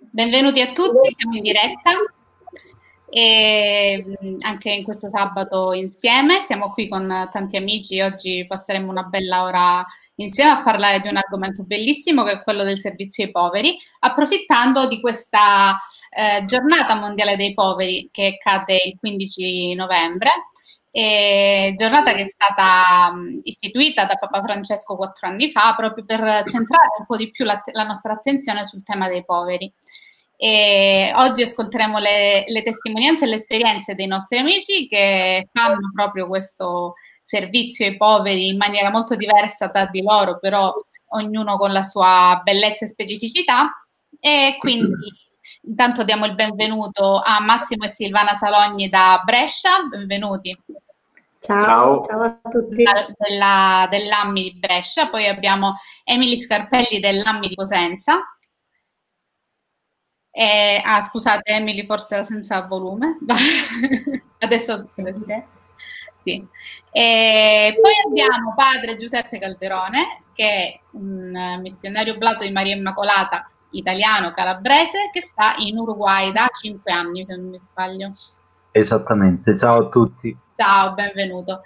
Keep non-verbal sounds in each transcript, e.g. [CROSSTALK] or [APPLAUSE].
Benvenuti a tutti, siamo in diretta. E anche in questo sabato insieme, siamo qui con tanti amici, oggi passeremo una bella ora insieme a parlare di un argomento bellissimo che è quello del servizio ai poveri, approfittando di questa eh, giornata mondiale dei poveri che cade il 15 novembre e giornata che è stata istituita da Papa Francesco quattro anni fa proprio per centrare un po' di più la, la nostra attenzione sul tema dei poveri. E oggi ascolteremo le, le, testimonianze e le esperienze dei nostri amici che fanno proprio questo servizio ai poveri in maniera molto diversa tra di loro, però ognuno con la sua bellezza e specificità. E quindi intanto diamo il benvenuto a Massimo e Silvana Salogni da Brescia, benvenuti. Ciao, ciao, ciao a tutti. Della, dell'AMMI di Brescia, poi abbiamo Emily Scarpelli dell'AMMI di Cosenza. E, ah, scusate, Emily, forse senza volume. [LAUGHS] Adesso sì. E poi abbiamo padre Giuseppe Calderone, che è un missionario oblato di Maria Immacolata italiano calabrese che sta in Uruguay da cinque anni, se non mi sbaglio. Esattamente, ciao a tutti. Ciao, benvenuto.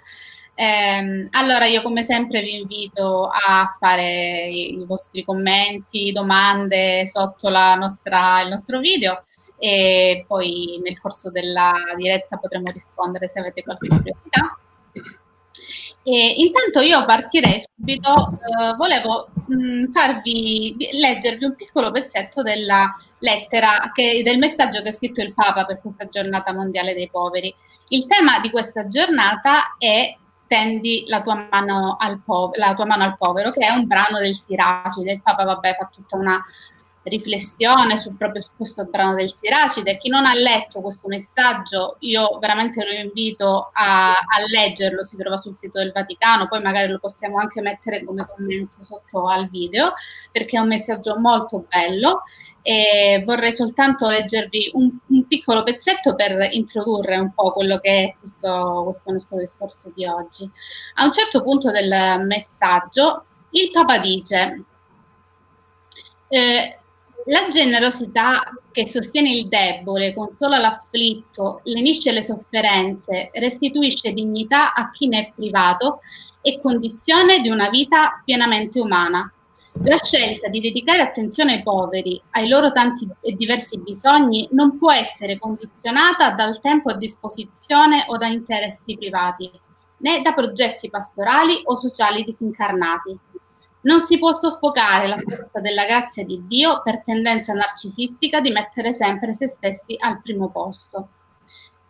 Eh, allora, io come sempre vi invito a fare i, i vostri commenti, domande sotto nostra, il nostro video e poi nel corso della diretta potremo rispondere se avete qualche curiosità. E intanto io partirei subito, eh, volevo mh, mm, farvi leggervi un piccolo pezzetto della lettera, che, del messaggio che ha scritto il Papa per questa giornata mondiale dei poveri. Il tema di questa giornata è Tendi la tua mano al, po- la tua mano al povero, che è un brano del Siracide. Il Papa, vabbè, fa tutta una riflessione su, proprio su questo brano del Siracide. Chi non ha letto questo messaggio, io veramente lo invito a, a, leggerlo, si trova sul sito del Vaticano, poi magari lo possiamo anche mettere come commento sotto al video, perché è un messaggio molto bello e vorrei soltanto leggervi un, un piccolo pezzetto per introdurre un po' quello che è questo, questo nostro discorso di oggi. A un certo punto del messaggio il Papa dice eh, la generosità che sostiene il debole, consola l'afflitto, lenisce le sofferenze, restituisce dignità a chi ne è privato è condizione di una vita pienamente umana. La scelta di dedicare attenzione ai poveri, ai loro tanti e diversi bisogni, non può essere condizionata dal tempo a disposizione o da interessi privati, né da progetti pastorali o sociali disincarnati. Non si può soffocare la forza della grazia di Dio per tendenza narcisistica di mettere sempre se stessi al primo posto.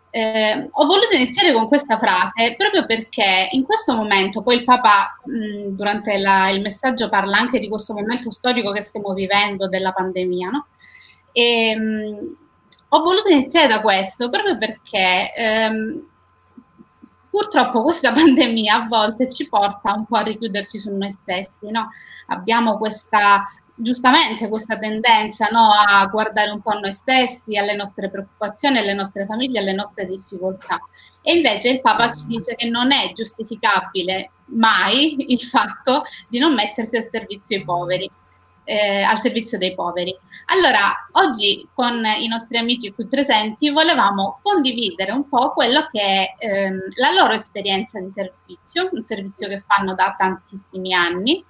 Eh, ho voluto iniziare con questa frase proprio perché in questo momento, poi il Papa mh, durante la, il messaggio parla anche di questo momento storico che stiamo vivendo della pandemia, no? E, mh, ho voluto iniziare da questo proprio perché ehm, Purtroppo questa [LAUGHS] pandemia a volte ci porta un po' a richiuderci su noi stessi, no? Abbiamo questa giustamente questa tendenza no, a guardare un po' a noi stessi, alle nostre preoccupazioni, alle nostre famiglie, alle nostre difficoltà. E invece il Papa ci dice che non è giustificabile mai il fatto di non mettersi al servizio ai poveri eh, al servizio dei poveri. Allora, oggi con i nostri amici qui presenti volevamo condividere un po' quello che è ehm, la loro esperienza di servizio, un servizio che fanno da tantissimi anni,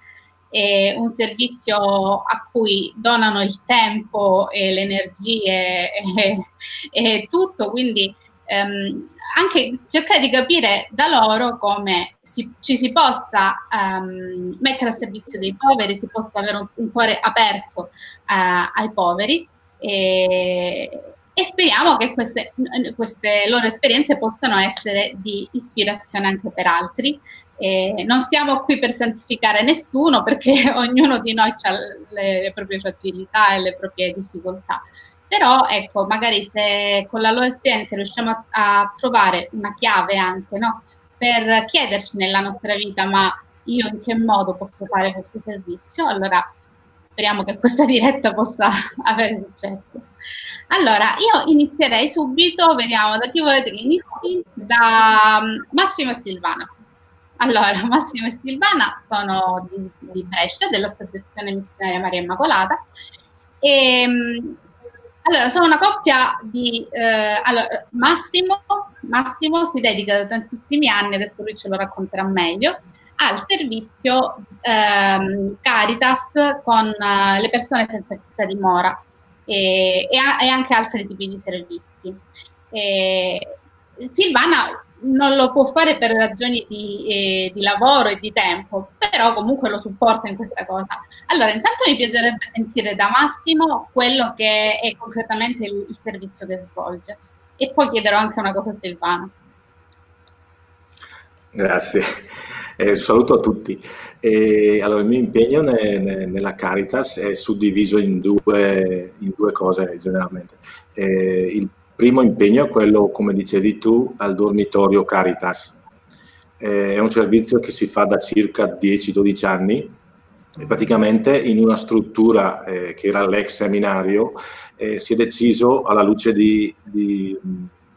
eh, un servizio a cui donano il tempo e le energie e, e tutto, quindi ehm, anche cercare di capire da loro come si, ci si possa ehm, mettere a servizio dei poveri, si possa avere un, un cuore aperto eh, ai poveri e, e speriamo che queste, queste, loro esperienze possano essere di ispirazione anche per altri. E non stiamo qui per santificare nessuno perché [LAUGHS] ognuno di noi ha le, le proprie fragilità e le proprie difficoltà però ecco, magari se con la loro esperienza riusciamo a, a trovare una chiave anche no? per chiederci nella nostra vita, ma io in che modo posso fare questo servizio, allora speriamo che questa [LAUGHS] diretta possa avere successo. Allora, io inizierei subito, vediamo da chi volete che inizi, da mm, Massimo e Silvana. Allora, [LAUGHS] Massimo e Silvana sono di, di Brescia, dell'Associazione Missionaria Maria Immacolata, e mm, Allora, sono una coppia di... Eh, allora, Massimo, Massimo si dedica da tantissimi anni, adesso lui ce lo racconterà meglio, al servizio ehm, Caritas con eh, le persone senza fissa dimora e, e, a, e, anche altri tipi di servizi. E Silvana non lo può fare per ragioni di, eh, di, lavoro e di tempo, però comunque lo supporta in questa cosa. Allora, intanto mi piacerebbe sentire da Massimo quello che è concretamente il, il servizio che svolge e poi chiederò anche una cosa a Silvana. Grazie, eh, saluto a tutti. Eh, allora, il mio impegno ne, ne, nella Caritas è suddiviso in due, in due cose generalmente. Eh, il primo impegno è quello, come dicevi tu, al dormitorio Caritas. Eh, è un servizio che si fa da circa 10-12 anni e praticamente in una struttura eh, che era l'ex seminario eh, si è deciso alla luce di, di,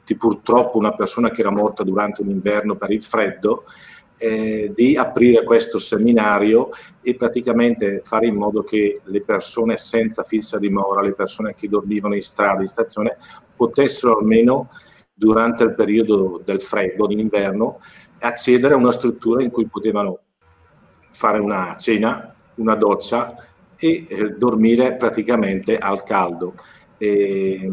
di, purtroppo una persona che era morta durante un inverno per il freddo eh, di aprire questo seminario e praticamente fare in modo che le persone senza fissa dimora, le persone che dormivano in strada, in stazione, potessero almeno durante il periodo del freddo, d'inverno, accedere a una struttura in cui potevano fare una cena, una doccia e eh, dormire praticamente al caldo. E,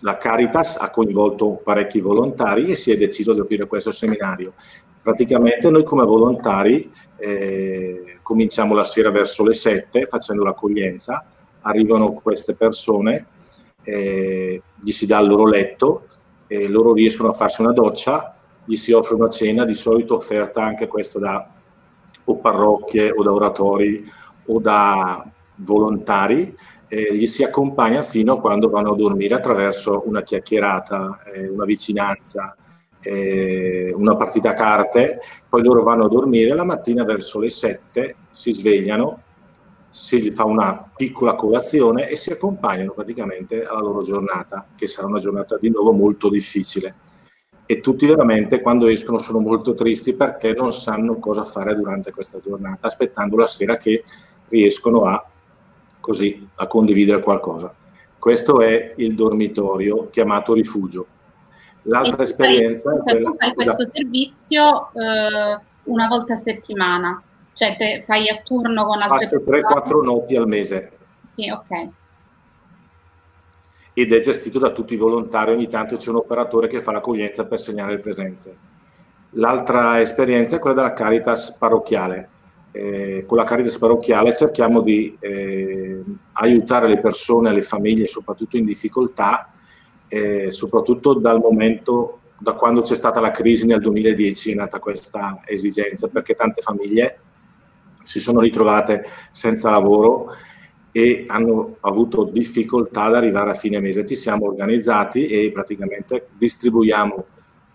la Caritas ha coinvolto parecchi volontari e si è deciso di aprire questo seminario. Praticamente noi come volontari eh, cominciamo la sera verso le 7 facendo l'accoglienza, arrivano queste persone, eh, gli si dà il loro letto, eh, loro riescono a farsi una doccia, gli si offre una cena, di solito offerta anche questa da o parrocchie o da oratori o da volontari, eh, gli si accompagna fino a quando vanno a dormire attraverso una chiacchierata, eh, una vicinanza, eh, una partita a carte, poi loro vanno a dormire, la mattina verso le 7 si svegliano, si fa una piccola colazione e si accompagnano praticamente alla loro giornata, che sarà una giornata di nuovo molto difficile e tutti veramente quando escono sono molto tristi perché non sanno cosa fare durante questa giornata, aspettando la sera che riescono a, così, a condividere qualcosa. Questo è il dormitorio chiamato rifugio. L'altra esperienza fai, è quella... Tu fai questo da... servizio eh, una volta a settimana, cioè te fai a turno con altre? Faccio 3-4 notti al mese. Sì, ok ed è gestito da tutti i volontari, ogni tanto c'è un operatore che fa l'accoglienza per segnare le presenze. L'altra esperienza è quella della Caritas parrocchiale. Eh, con la Caritas parrocchiale cerchiamo di eh, aiutare le persone, le famiglie, soprattutto in difficoltà, eh, soprattutto dal momento, da quando c'è stata la crisi nel 2010 è nata questa esigenza, perché tante famiglie si sono ritrovate senza lavoro e hanno avuto difficoltà ad arrivare a fine mese. Ci siamo organizzati e praticamente distribuiamo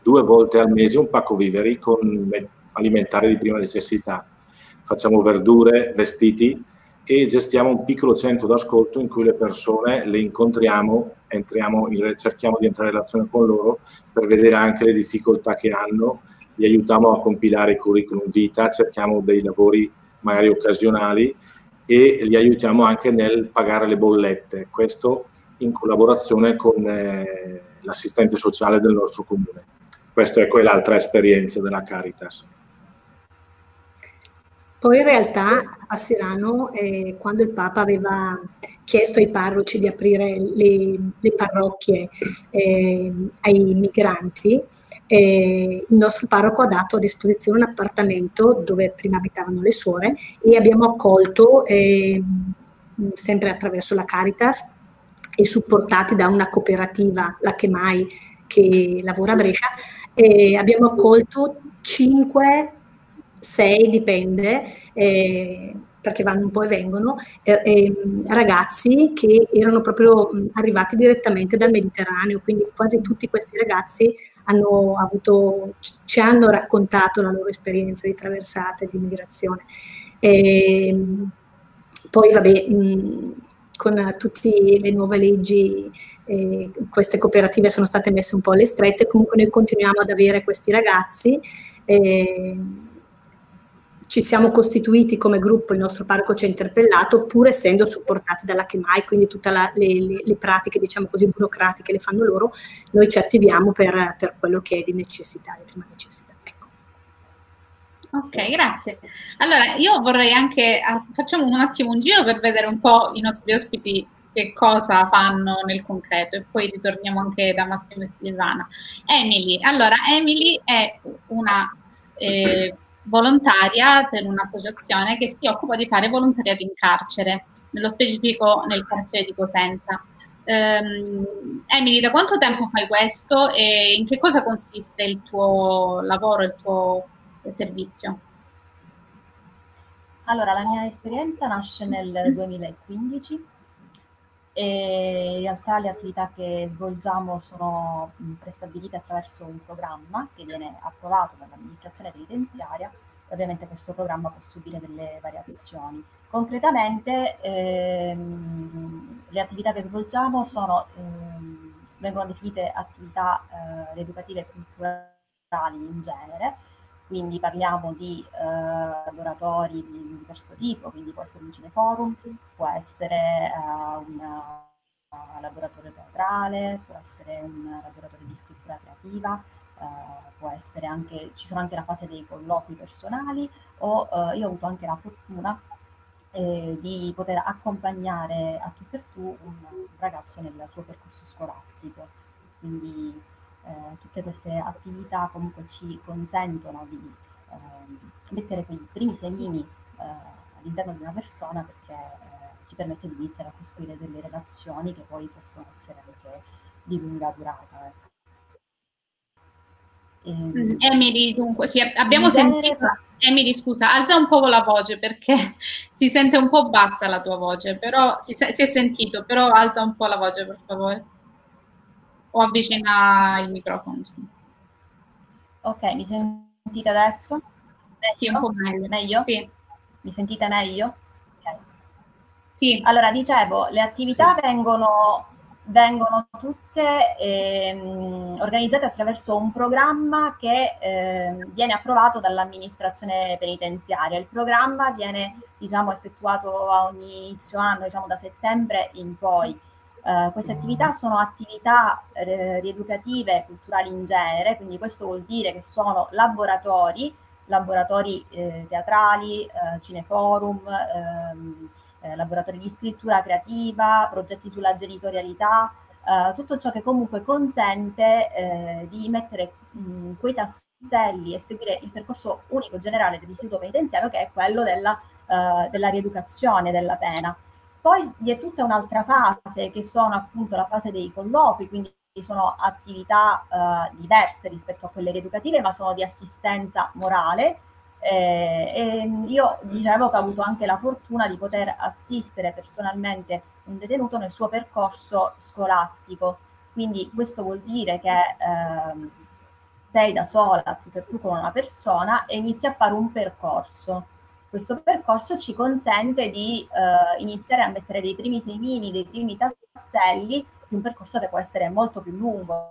due volte al mese un pacco viveri con alimentari di prima necessità. Facciamo verdure, vestiti e gestiamo un piccolo centro d'ascolto in cui le persone le incontriamo, in, cerchiamo di entrare in relazione con loro per vedere anche le difficoltà che hanno, li aiutiamo a compilare i curriculum vita, cerchiamo dei lavori magari occasionali e li aiutiamo anche nel pagare le bollette, questo in collaborazione con eh, l'assistente sociale del nostro comune. Questa è quell'altra esperienza della Caritas. Poi in realtà a Sirano, eh, quando il Papa aveva chiesto ai parroci di aprire le, le parrocchie eh, ai migranti, eh, il nostro parroco ha dato a disposizione un appartamento dove prima abitavano le suore e abbiamo accolto, eh, sempre attraverso la Caritas e supportati da una cooperativa, la Chemai, che lavora a Brescia, eh, abbiamo accolto 5, 6, dipende, eh, perché vanno un po' e vengono, eh, eh, ragazzi che erano proprio arrivati direttamente dal Mediterraneo, quindi quasi tutti questi ragazzi hanno avuto, ci hanno raccontato la loro esperienza di traversata e di migrazione. Ehm, poi vabbè, mh, con tutte le nuove leggi eh, queste cooperative sono state messe un po' alle strette, comunque noi continuiamo ad avere questi ragazzi. Eh, ci siamo costituiti come gruppo, il nostro parroco ci ha interpellato, pur essendo supportati dalla CHEMAI, quindi tutte le, le, le, pratiche, diciamo così, burocratiche le fanno loro, noi ci attiviamo per, per quello che è di necessità, di prima necessità. Ecco. Ok, grazie. Allora, io vorrei anche, ah, facciamo un attimo un giro per vedere un po' i nostri ospiti che cosa fanno nel concreto e poi ritorniamo anche da Massimo e Silvana. Emily, allora Emily è una eh, volontaria per un'associazione che si occupa di fare volontariato in carcere, nello specifico nel carcere di Cosenza. Um, Emily, da quanto tempo fai questo e in che cosa consiste il tuo lavoro, il tuo servizio? Allora, la mia esperienza nasce nel 2015 e in realtà le attività che svolgiamo sono prestabilite attraverso un programma che viene approvato dall'amministrazione penitenziaria e ovviamente questo programma può subire delle variazioni. Concretamente ehm, le attività che svolgiamo sono, ehm, vengono definite attività eh, rieducative e culturali in genere, quindi parliamo di eh, laboratori di diverso tipo, quindi può essere un cineforum, può essere uh, un uh, laboratorio teatrale, può essere un laboratorio di scrittura creativa, uh, può essere anche, ci sono anche la fase dei colloqui personali o io ho avuto anche la fortuna eh, di poter accompagnare a tu per tu un ragazzo nel suo percorso scolastico. Quindi eh, tutte queste attività comunque ci consentono di eh, mettere quei primi semini eh, all'interno di una persona perché eh, ci permette di iniziare a costruire delle relazioni che poi possono essere anche di lunga durata. Ecco. Ehm, mm, Emily, dunque, sì, abbiamo sentito... Emily, scusa, alza un po' la voce perché [LAUGHS] si sente un po' bassa la tua voce, però si, si è sentito, però alza un po' la voce per favore o avvicina il microfono. Sì. Ok, mi sentite adesso? Eh, sì, un po' meglio. Meglio? Sì. Mi sentite meglio? Ok. Sì. Allora, dicevo, le attività sì. vengono, vengono, tutte ehm, organizzate attraverso un programma che ehm, viene approvato dall'amministrazione penitenziaria. Il programma viene diciamo, effettuato a ogni inizio anno, diciamo da settembre in poi. Uh, queste attività sono attività eh, rieducative e culturali in genere, quindi questo vuol dire che sono laboratori, laboratori eh, teatrali, eh, cineforum, ehm, eh, laboratori di scrittura creativa, progetti sulla genitorialità, eh, tutto ciò che comunque consente eh, di mettere mh, quei tasselli e seguire il percorso unico generale dell'istituto penitenziario che è quello della, della rieducazione della pena. Poi vi è tutta un'altra fase che sono appunto la fase dei colloqui, quindi sono attività eh, diverse rispetto a quelle rieducative, ma sono di assistenza morale. Eh, e io dicevo che ho avuto anche la fortuna di poter assistere personalmente un detenuto nel suo percorso scolastico. Quindi questo vuol dire che eh, sei da sola, tu per tu con una persona e inizi a fare un percorso questo percorso ci consente di eh, iniziare a mettere dei primi semini, dei primi tasselli di un percorso che può essere molto più lungo.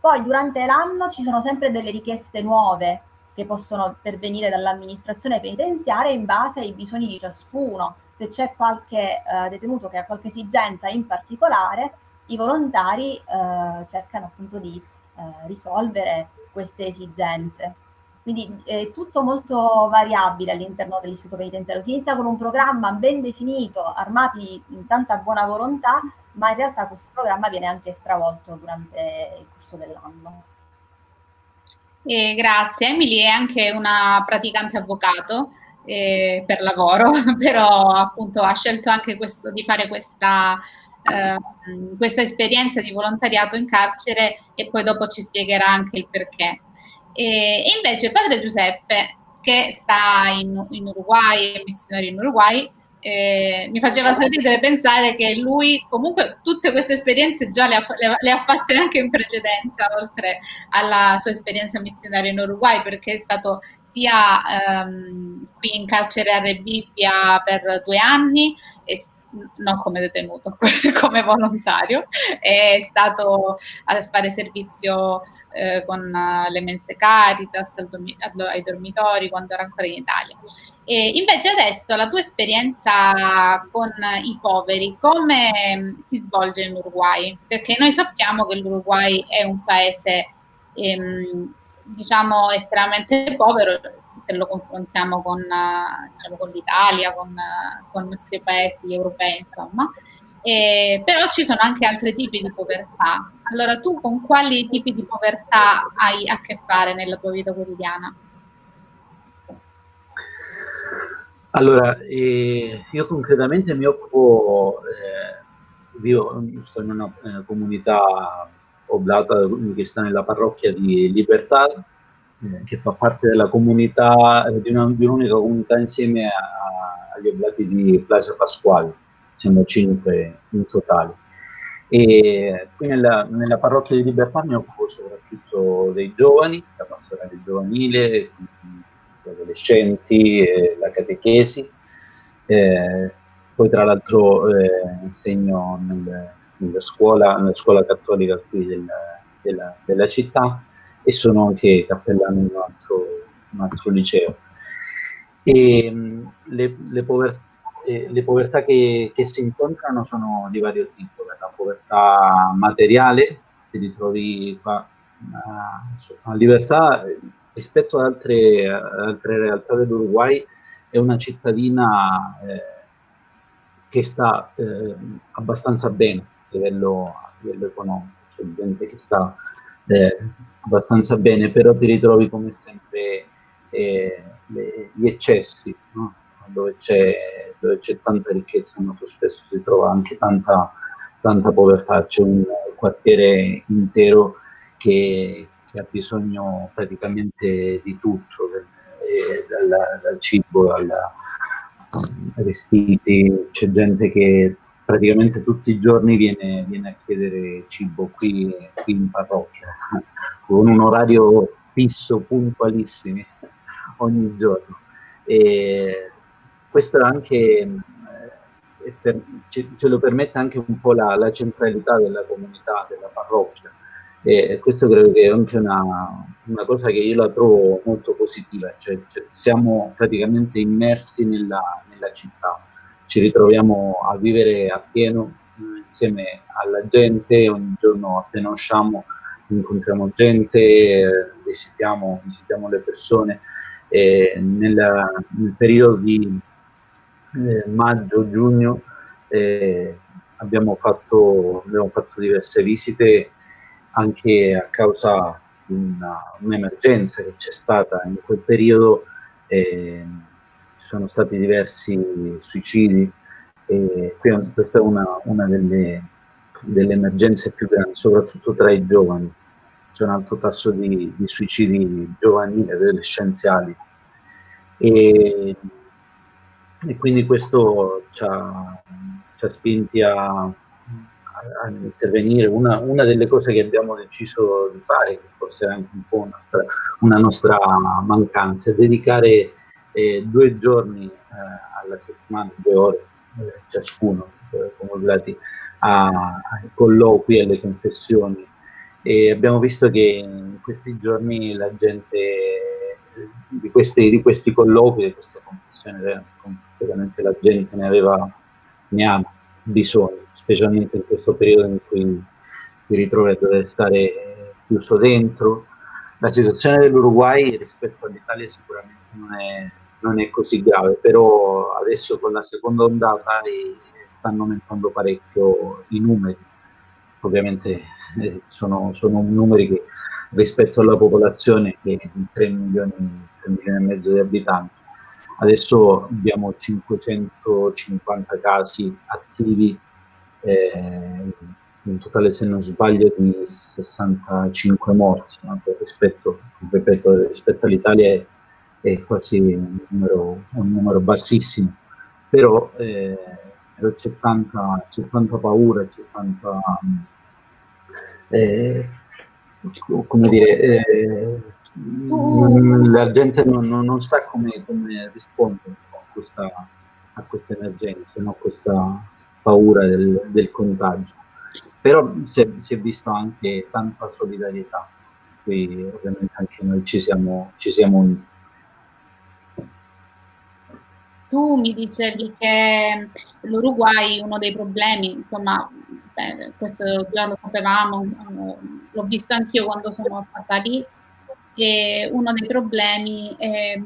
Poi durante l'anno ci sono sempre delle richieste nuove che possono pervenire dall'amministrazione penitenziaria in base ai bisogni di ciascuno. Se c'è qualche eh, detenuto che ha qualche esigenza in particolare, i volontari eh, cercano appunto di eh, risolvere queste esigenze. Quindi è tutto molto variabile all'interno dell'istituto penitenziario. Si inizia con un programma ben definito, armati in tanta buona volontà, ma in realtà questo programma viene anche stravolto durante il corso dell'anno. Eh, grazie, Emily è anche una praticante avvocato eh, per lavoro, [LAUGHS] però appunto ha scelto anche questo, di fare questa, eh, questa esperienza di volontariato in carcere e poi dopo ci spiegherà anche il perché. E, invece padre Giuseppe, che sta in, in Uruguay, è missionario in Uruguay, eh, mi faceva sorridere pensare che lui comunque tutte queste esperienze già le ha, le, le ha, fatte anche in precedenza, oltre alla sua esperienza missionaria in Uruguay, perché è stato sia ehm, qui in carcere a Rebibbia per due anni, e non come detenuto, [LAUGHS] come volontario, è stato a fare servizio eh, con le mense Caritas ai dormitori quando era ancora in Italia. E invece adesso la tua esperienza con i poveri, come mm, si svolge in Uruguay? Perché noi sappiamo che l'Uruguay è un paese ehm, diciamo estremamente povero se lo confrontiamo con, diciamo, con l'Italia, con, con, i nostri paesi europei, insomma. E, però ci sono anche altri tipi di povertà. Allora tu con quali tipi di povertà hai a che fare nella tua vita quotidiana? Allora, eh, io concretamente mi occupo, eh, io sto in una, una comunità oblata che sta nella parrocchia di Libertà, eh, che fa parte della comunità, eh, di, una, di un'unica comunità insieme a, agli oblati di Plaza Pasquale, siamo cinque in totale. E qui nella, nella, parrocchia di Libertà mi occupo soprattutto dei giovani, la pastorale giovanile, gli adolescenti, eh, la catechesi. Eh, poi tra l'altro eh, insegno nel, nella, scuola, nella scuola cattolica qui del, della, della città e sono anche cappellano in un altro, un altro liceo. E, le, le, povertà, le, povertà che, che, si incontrano sono di vario tipo, la povertà materiale, ti ritrovi qua a Libertà rispetto ad altre, altre realtà dell'Uruguay è una cittadina eh, che sta eh, abbastanza bene a livello, a livello economico, c'è gente che sta eh, abbastanza bene, però ti ritrovi come sempre eh, le, gli eccessi, no? dove, c'è, dove, c'è, tanta ricchezza molto spesso si trova anche tanta, tanta povertà, c'è un quartiere intero che, che ha bisogno praticamente di tutto, eh, dal, dal cibo, ai vestiti, c'è gente che praticamente tutti i giorni viene, viene a chiedere cibo qui, qui, in parrocchia, [LAUGHS] con un orario fisso, puntualissimi, [LAUGHS] ogni giorno. E questo anche eh, per, ce, ce, lo permette anche un po' la, la, centralità della comunità, della parrocchia. E questo credo che è anche una, una cosa che io la trovo molto positiva, cioè, cioè siamo praticamente immersi nella, nella città ci ritroviamo a vivere appieno insieme alla gente, ogni giorno appena usciamo incontriamo gente, visitiamo, visitiamo le persone. E nel, nel periodo di eh, maggio-giugno eh, abbiamo, fatto, abbiamo fatto diverse visite anche a causa di una, un'emergenza che c'è stata in quel periodo. Eh, sono stati diversi suicidi e questa è una, una delle, delle, emergenze più grandi, soprattutto tra i giovani. C'è un alto tasso di, di suicidi giovanili, adolescenziali. E, e quindi questo ci ha, ci ha spinti a, a intervenire. Una, una, delle cose che abbiamo deciso di fare, che forse è anche un po' una una nostra mancanza, è dedicare e due giorni eh, alla settimana, due ore eh, ciascuno, eh, convocati ai colloqui, alle confessioni. E abbiamo visto che in questi giorni la gente di questi, di questi colloqui, di queste confessioni, veramente la gente ne aveva, ne ha bisogno, specialmente in questo periodo in cui si ritrova a dover stare chiuso dentro. La situazione dell'Uruguay rispetto all'Italia sicuramente non è non è così grave, però adesso con la seconda ondata stanno aumentando parecchio i numeri. Ovviamente eh, sono, sono, numeri che rispetto alla popolazione che è di 3 milioni, 3 milioni e mezzo di abitanti, adesso abbiamo 550 casi attivi, eh, in totale se non sbaglio di 65 morti, no? rispetto, rispetto, rispetto all'Italia è quasi un numero, un numero bassissimo, però, eh, però c'è, tanta, c'è, tanta, paura, c'è tanta, eh, come dire, eh, la gente non, non, non sa come, come rispondere a questa, a questa emergenza, no? questa, paura del, del contagio. Però si è, si è visto anche tanta solidarietà, qui ovviamente anche noi ci siamo, ci siamo uniti. Tu mi dicevi che l'Uruguay, uno dei problemi, insomma, beh, questo già lo sapevamo, l'ho visto anch'io quando sono stata lì, e uno dei problemi è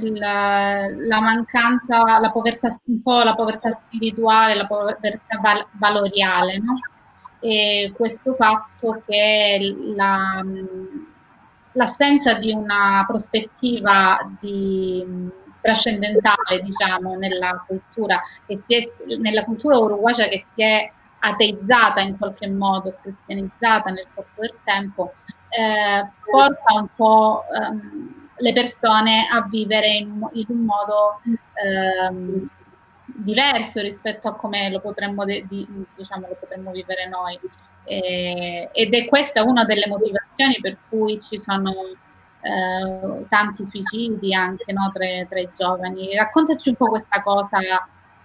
la, la mancanza, la povertà, un po' la povertà spirituale, la povertà val, valoriale, no? E questo fatto che la, l'assenza di una prospettiva di, trascendentale, diciamo, nella cultura, è, nella cultura uruguagia che si è ateizzata in qualche modo, cristianizzata nel corso del tempo, eh, porta un po' ehm, le persone a vivere in, in un modo ehm, diverso rispetto a come lo potremmo, de, di, diciamo, lo potremmo vivere noi. Eh, ed è questa una delle motivazioni per cui ci sono eh, tanti suicidi anche no, tra, i giovani. Raccontaci un po' questa cosa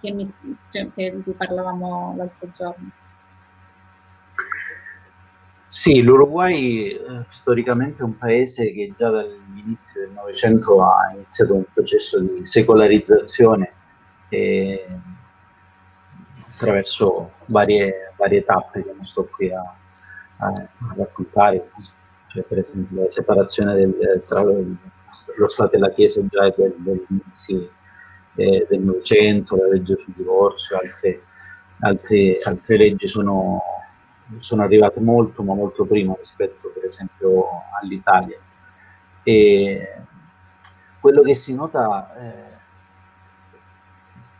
che, mi, che, di cui parlavamo l'altro giorno. Sì, l'Uruguay eh, storicamente è un paese che già dall'inizio del Novecento ha iniziato un processo di secolarizzazione eh, attraverso varie, varie, tappe che non sto qui a, a, a raccontare, cioè per esempio la separazione del, tra lo Stato e la Chiesa già del, dell'inizio eh, del Novecento, la legge sul divorzio, altre, altre, altre leggi sono sono arrivate molto, ma molto prima rispetto per esempio all'Italia. E quello che si nota eh,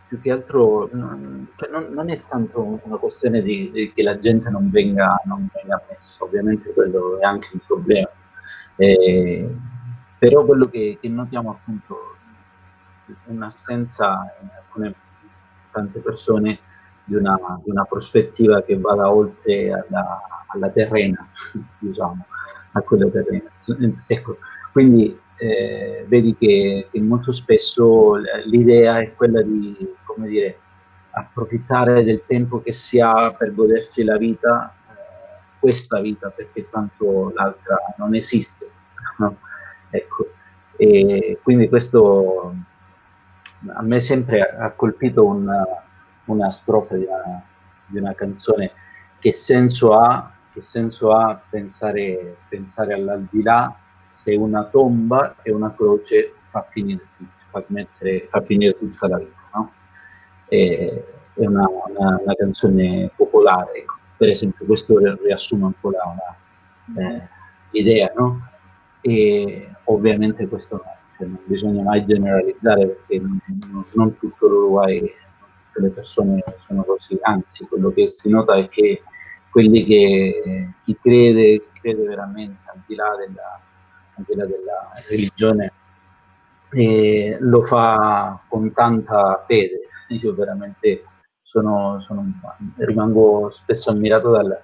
più che altro non, cioè non, non, è tanto una questione di, di, che la gente non venga, non venga messa, ovviamente quello è anche un problema, eh, però quello che, che notiamo appunto un'assenza in alcune tante persone di una, di una prospettiva che vada oltre alla, alla terrena, [LAUGHS] diciamo, a quella terrena. Ecco, quindi eh, vedi che, che, molto spesso l'idea è quella di, come dire, approfittare del tempo che si ha per godersi la vita, eh, questa vita, perché tanto l'altra non esiste. [LAUGHS] No? Ecco. E quindi questo a me sempre ha colpito un, una strofa di una, di una canzone, che senso ha, che senso ha pensare, pensare all'aldilà se una tomba e una croce fa finire tutto, fa smettere, fa finire tutta la vita, no? E, è una, una, una, canzone popolare, ecco. per esempio questo riassume un po' eh, l'idea, no? E ovviamente questo cioè, non bisogna mai generalizzare perché non, non tutto l'Uruguay tutte le persone sono così, anzi quello che si nota è che quelli che chi crede, crede veramente al di là della, là della religione eh, lo fa con tanta fede. Io veramente sono, sono, rimango spesso ammirato dal,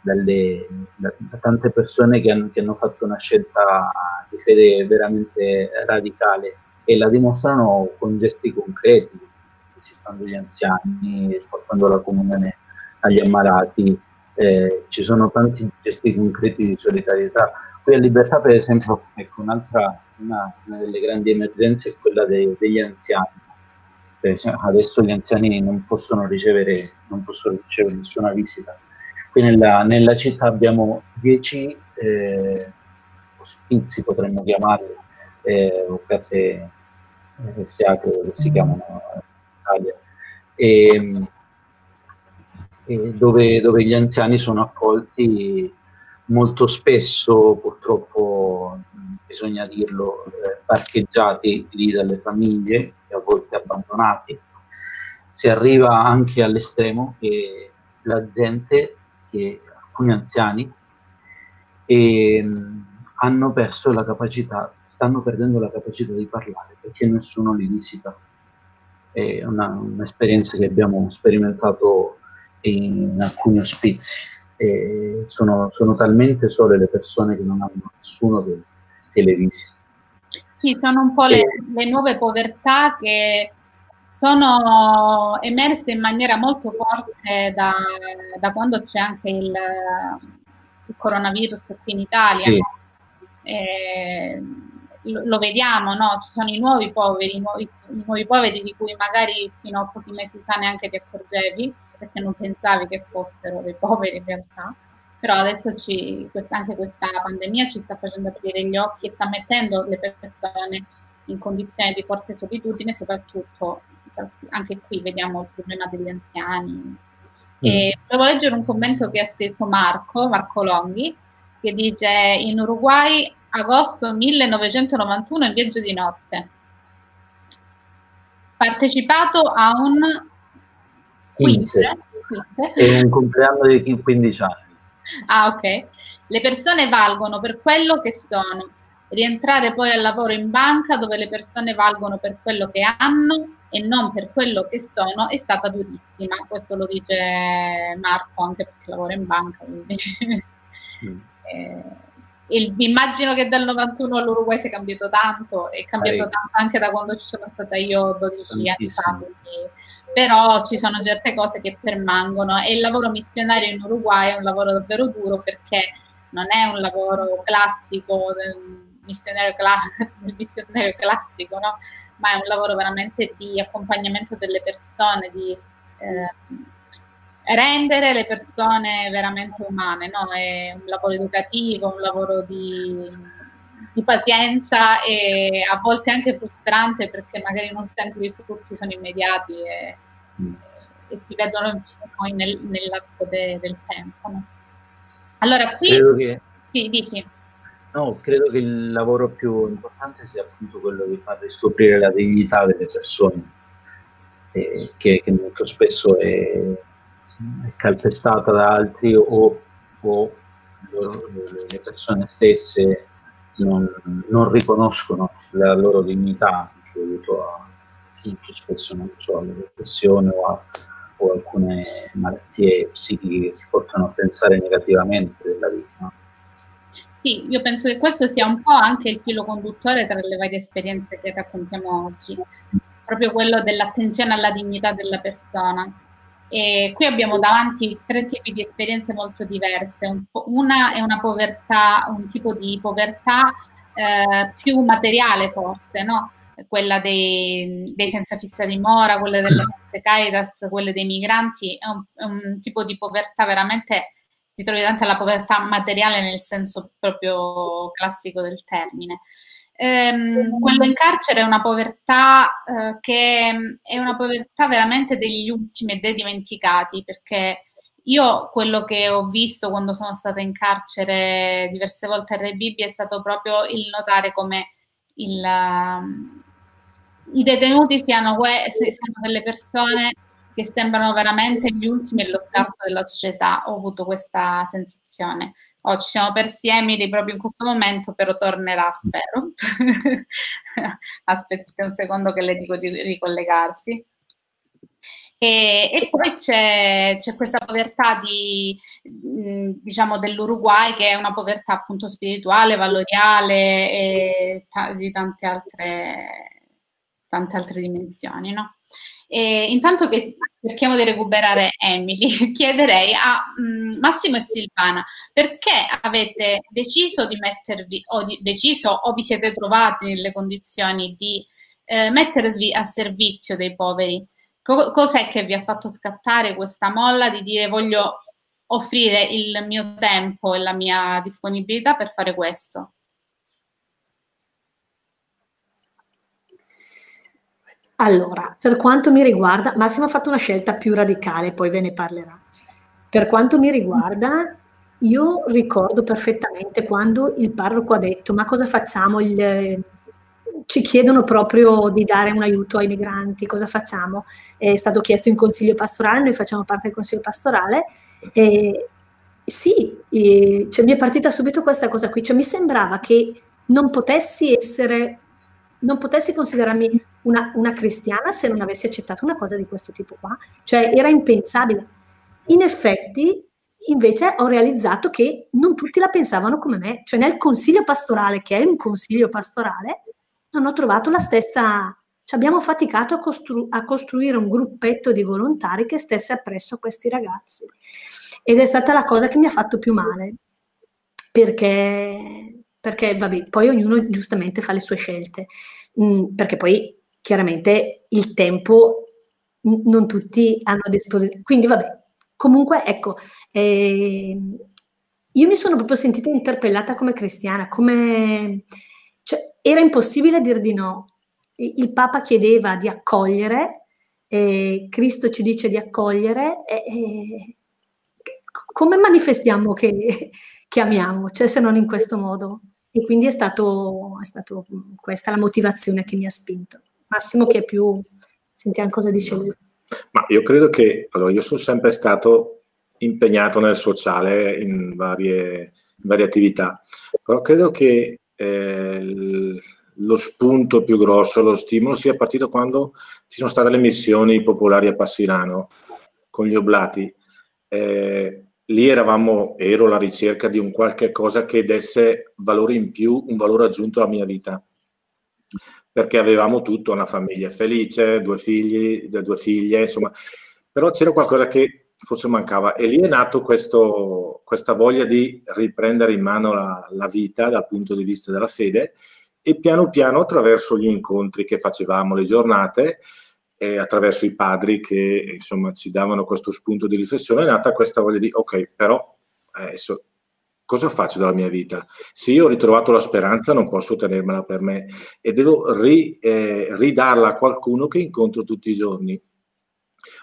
dalle, da, da, tante persone che hanno, che hanno fatto una scelta di fede veramente radicale e la dimostrano con gesti concreti, visitando gli anziani, portando la comunione agli ammalati. Eh, ci sono tanti gesti concreti di solidarietà. A Libertà, per esempio, ecco, un'altra una, una delle grandi emergenze è quella dei, degli anziani. Adesso gli anziani non possono ricevere, non possono ricevere nessuna visita. Qui nella, nella città abbiamo dieci eh, ospizi, potremmo chiamarli, eh, o case eh, che si chiamano Italia, e, e dove, dove, gli anziani sono accolti molto spesso, purtroppo bisogna dirlo, eh, parcheggiati lì dalle famiglie e a volte abbandonati. Si arriva anche all'estremo che la gente, che alcuni anziani, e, hanno perso la capacità, stanno perdendo la capacità di parlare perché nessuno li visita è una, un'esperienza che abbiamo sperimentato in alcuni ospizi. E sono, sono talmente sole le persone che non hanno nessuno che, che le visita. Sì, sono un po' le, le nuove povertà che sono emerse in maniera molto forte da, da quando c'è anche il, il, coronavirus qui in Italia. Sì. Eh, lo, lo, vediamo, no? ci sono i nuovi poveri, i nuovi, i nuovi poveri di cui magari fino a pochi mesi fa neanche ti accorgevi, perché non pensavi che fossero dei poveri in realtà però adesso ci, questa, anche questa pandemia ci sta facendo aprire gli occhi e sta mettendo le persone in condizioni di forte solitudine, soprattutto anche qui vediamo il problema degli anziani. Mm. E volevo leggere un commento che ha scritto Marco, Marco Longhi, che dice in Uruguay agosto 1991 in viaggio di nozze. Partecipato a un 15, 15. È un compleanno di 15 anni. Ah, ok. Le persone valgono per quello che sono. Rientrare poi al lavoro in banca dove le persone valgono per quello che hanno e non per quello che sono è stata durissima. Questo lo dice Marco anche perché lavora in banca. Mm. eh, il, immagino che dal 91 all'Uruguay sia cambiato tanto, è cambiato Hai. tanto anche da quando ci sono stata io 12 anni fa. Quindi, però ci sono certe cose che permangono e il lavoro missionario in Uruguay è un lavoro davvero duro perché non è un lavoro classico del missionario, cla- [LAUGHS] del missionario classico, no? ma è un lavoro veramente di accompagnamento delle persone, di eh, rendere le persone veramente umane, no? è un lavoro educativo, un lavoro di, di pazienza e a volte anche frustrante perché magari non sempre i frutti sono immediati e, mm. e si vedono poi nel, nell'arco de, del tempo. No? Allora qui... Credo che... Sì, dici. No, credo che il lavoro più importante sia appunto quello di far riscoprire la dignità delle persone, eh, che, che, molto spesso è, è calpestata da altri o, o loro, le persone stesse non, non, riconoscono la loro dignità anche dovuto a molto spesso non so, alla depressione o, a, o alcune malattie psichiche che portano a pensare negativamente della vita. Sì, io penso che questo sia un po' anche il filo conduttore tra le varie esperienze che raccontiamo oggi, proprio quello dell'attenzione alla dignità della persona. E qui abbiamo davanti tre tipi di esperienze molto diverse. una è una povertà, un tipo di povertà eh, più materiale forse, no? Quella dei, dei, senza fissa dimora, quella delle Caritas, quelle dei migranti, è un, è un tipo di povertà veramente si trovi davanti alla povertà materiale nel senso proprio classico del termine. Ehm, quello in carcere è una povertà eh, che è una povertà veramente degli ultimi e dei dimenticati, perché io quello che ho visto quando sono stata in carcere diverse volte a Re Bibbia è stato proprio il notare come il, i detenuti siano, siano delle persone che sembrano veramente gli ultimi e lo scarto della società. Ho avuto questa sensazione. Oh, ci siamo persi Emily proprio in questo momento, però tornerà, spero. [LAUGHS] Aspetta un secondo che le dico di ricollegarsi. E, e poi c'è, c'è, questa povertà di, diciamo, dell'Uruguay che è una povertà appunto spirituale, valoriale e ta- di tante altre, tante altre dimensioni, no? E intanto che cerchiamo di recuperare Emily, [LAUGHS] chiederei a um, Massimo e Silvana perché avete deciso di mettervi, o di, deciso o vi siete trovati nelle condizioni di eh, mettervi a servizio dei poveri? Co- cos'è che vi ha fatto scattare questa molla di dire voglio offrire il mio tempo e la mia disponibilità per fare questo? Allora, per quanto mi riguarda, Massimo ha fatto una scelta più radicale, poi ve ne parlerà. Per quanto mi riguarda, io ricordo perfettamente quando il parroco ha detto: Ma cosa facciamo? Il, ci chiedono proprio di dare un aiuto ai migranti, cosa facciamo? È stato chiesto in consiglio pastorale, noi facciamo parte del consiglio pastorale. E sì, e, cioè, mi è partita subito questa cosa qui, cioè, mi sembrava che non potessi essere, non potessi considerarmi una, una cristiana se non avessi accettato una cosa di questo tipo qua. Cioè era impensabile. In effetti, invece, ho realizzato che non tutti la pensavano come me. Cioè nel consiglio pastorale, che è un consiglio pastorale, non ho trovato la stessa, Ci abbiamo faticato a, costru- a costruire un gruppetto di volontari che stesse appresso a questi ragazzi. Ed è stata la cosa che mi ha fatto più male, perché, perché vabbè, poi ognuno giustamente fa le sue scelte, mm, perché poi chiaramente il tempo non tutti hanno a disposizione. Quindi vabbè, comunque ecco, eh, io mi sono proprio sentita interpellata come cristiana, come... Cioè, era impossibile dir di no. Il Papa chiedeva di accogliere, eh, Cristo ci dice di accogliere, eh, come manifestiamo che, [LAUGHS] che amiamo, cioè se non in questo modo? E quindi è stato questa la motivazione che mi ha spinto. Massimo che è più... Sentiamo cosa dice lui. Ma io credo che, allora io sono sempre stato impegnato nel sociale in varie, in varie attività, però credo che eh, lo spunto più grosso, lo stimolo sia partito quando ci sono state le missioni popolari a Passirano con gli oblati. Eh, lì eravamo, ero alla ricerca di un qualche cosa che desse valore in più, un valore aggiunto alla mia vita perché avevamo tutto, una famiglia felice, due figli, due figlie, insomma, però c'era qualcosa che forse mancava e lì è nato questo, questa voglia di riprendere in mano la, la vita dal punto di vista della fede e piano piano attraverso gli incontri che facevamo, le giornate, attraverso i padri che insomma ci davano questo spunto di riflessione, è nata questa voglia di ok, però adesso cosa faccio della mia vita? Se io ho ritrovato la speranza non posso tenermela per me e devo ri, eh, ridarla a qualcuno che incontro tutti i giorni.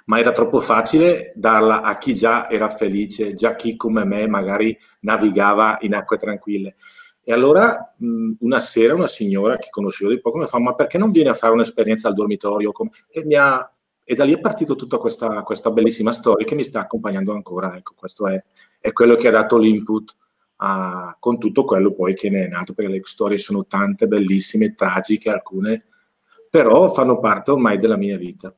Ma era troppo facile darla a chi già era felice, già chi come me magari navigava in acque tranquille. E allora una sera una signora che conoscevo di poco mi fa ma perché non vieni a fare un'esperienza al dormitorio? E, ha, e da lì è partita tutta questa, questa, bellissima storia che mi sta accompagnando ancora. Ecco, questo è, è quello che ha dato l'input a, con tutto quello poi che ne è nato, perché le storie sono tante, bellissime, tragiche alcune, però fanno parte ormai della mia vita.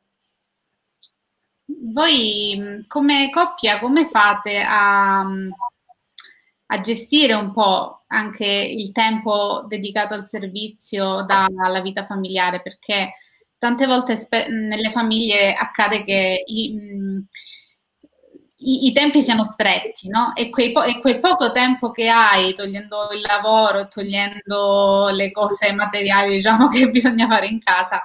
Voi come coppia come fate a, a gestire un po' anche il tempo dedicato al servizio dalla vita familiare? Perché tante volte spe- nelle famiglie accade che i, i, i, tempi siano stretti, no? E, quei po- e, quel poco tempo che hai, togliendo il lavoro, togliendo le cose materiali, diciamo, [LAUGHS] che bisogna fare in casa,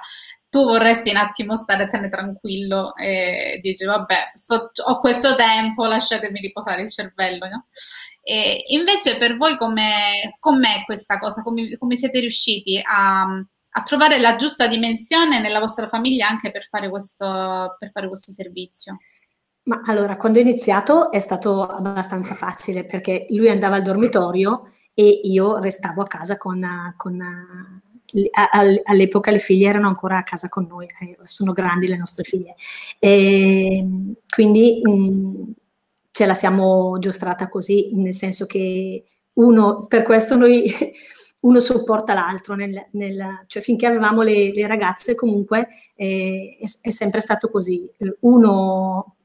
tu vorresti un attimo stare tene tranquillo e dici, vabbè, sto, ho questo tempo, lasciatemi riposare il cervello, no? E invece per voi com'è, com'è questa cosa? Come, come siete riusciti a, a, trovare la giusta dimensione nella vostra famiglia anche per fare questo, per fare questo servizio? Ma allora, quando ho iniziato è stato abbastanza facile perché lui andava al dormitorio e io restavo a casa con, con all'epoca le figlie erano ancora a casa con noi, eh, sono grandi le nostre figlie. E quindi mh, mm, ce la siamo giostrata così, nel senso che uno, per questo noi [LAUGHS] uno sopporta l'altro, nel, nel, cioè finché avevamo le, le ragazze comunque eh, è, è, sempre stato così, uno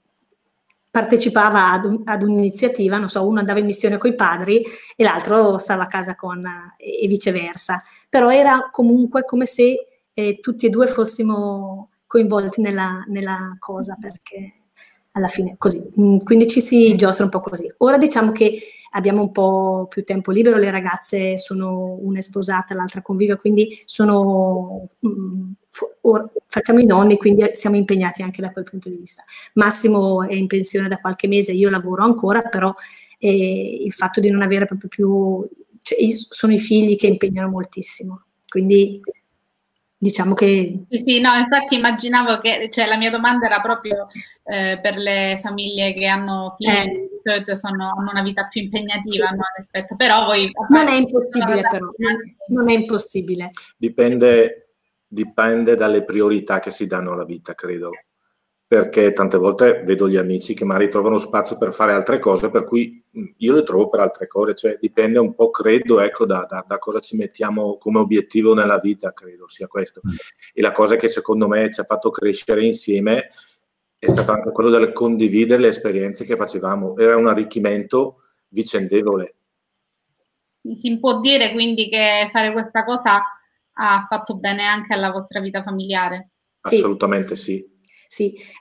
partecipava ad, un, ad, un'iniziativa, non so, uno andava in missione con i padri e l'altro stava a casa con, e, e viceversa. Però era comunque come se eh, tutti e due fossimo coinvolti nella, nella cosa, perché alla fine così. Mm, quindi ci si giostra un po' così. Ora diciamo che abbiamo un po' più tempo libero, le ragazze sono una sposata, l'altra convive, quindi sono, um, facciamo i nonni, quindi siamo impegnati anche da quel punto di vista. Massimo è in pensione da qualche mese, io lavoro ancora, però eh, il fatto di non avere proprio più, cioè, sono i figli che impegnano moltissimo, quindi diciamo che... Sì, sì, no, infatti immaginavo che, cioè la mia domanda era proprio eh, per le famiglie che hanno figli, eh. sono, hanno una vita più impegnativa sì. no, rispetto, però voi... Non è impossibile però, non è impossibile. Dipende, dipende dalle priorità che si danno alla vita, credo perché tante volte vedo gli amici che magari trovano spazio per fare altre cose, per cui io le trovo per altre cose, cioè dipende un po', credo, ecco, da, da, da cosa ci mettiamo come obiettivo nella vita, credo sia questo. Mm. E la cosa che secondo me ci ha fatto crescere insieme è stato anche quello del condividere le esperienze che facevamo, era un arricchimento vicendevole. Si può dire quindi che fare questa cosa ha fatto bene anche alla vostra vita familiare. Assolutamente sì. Sì.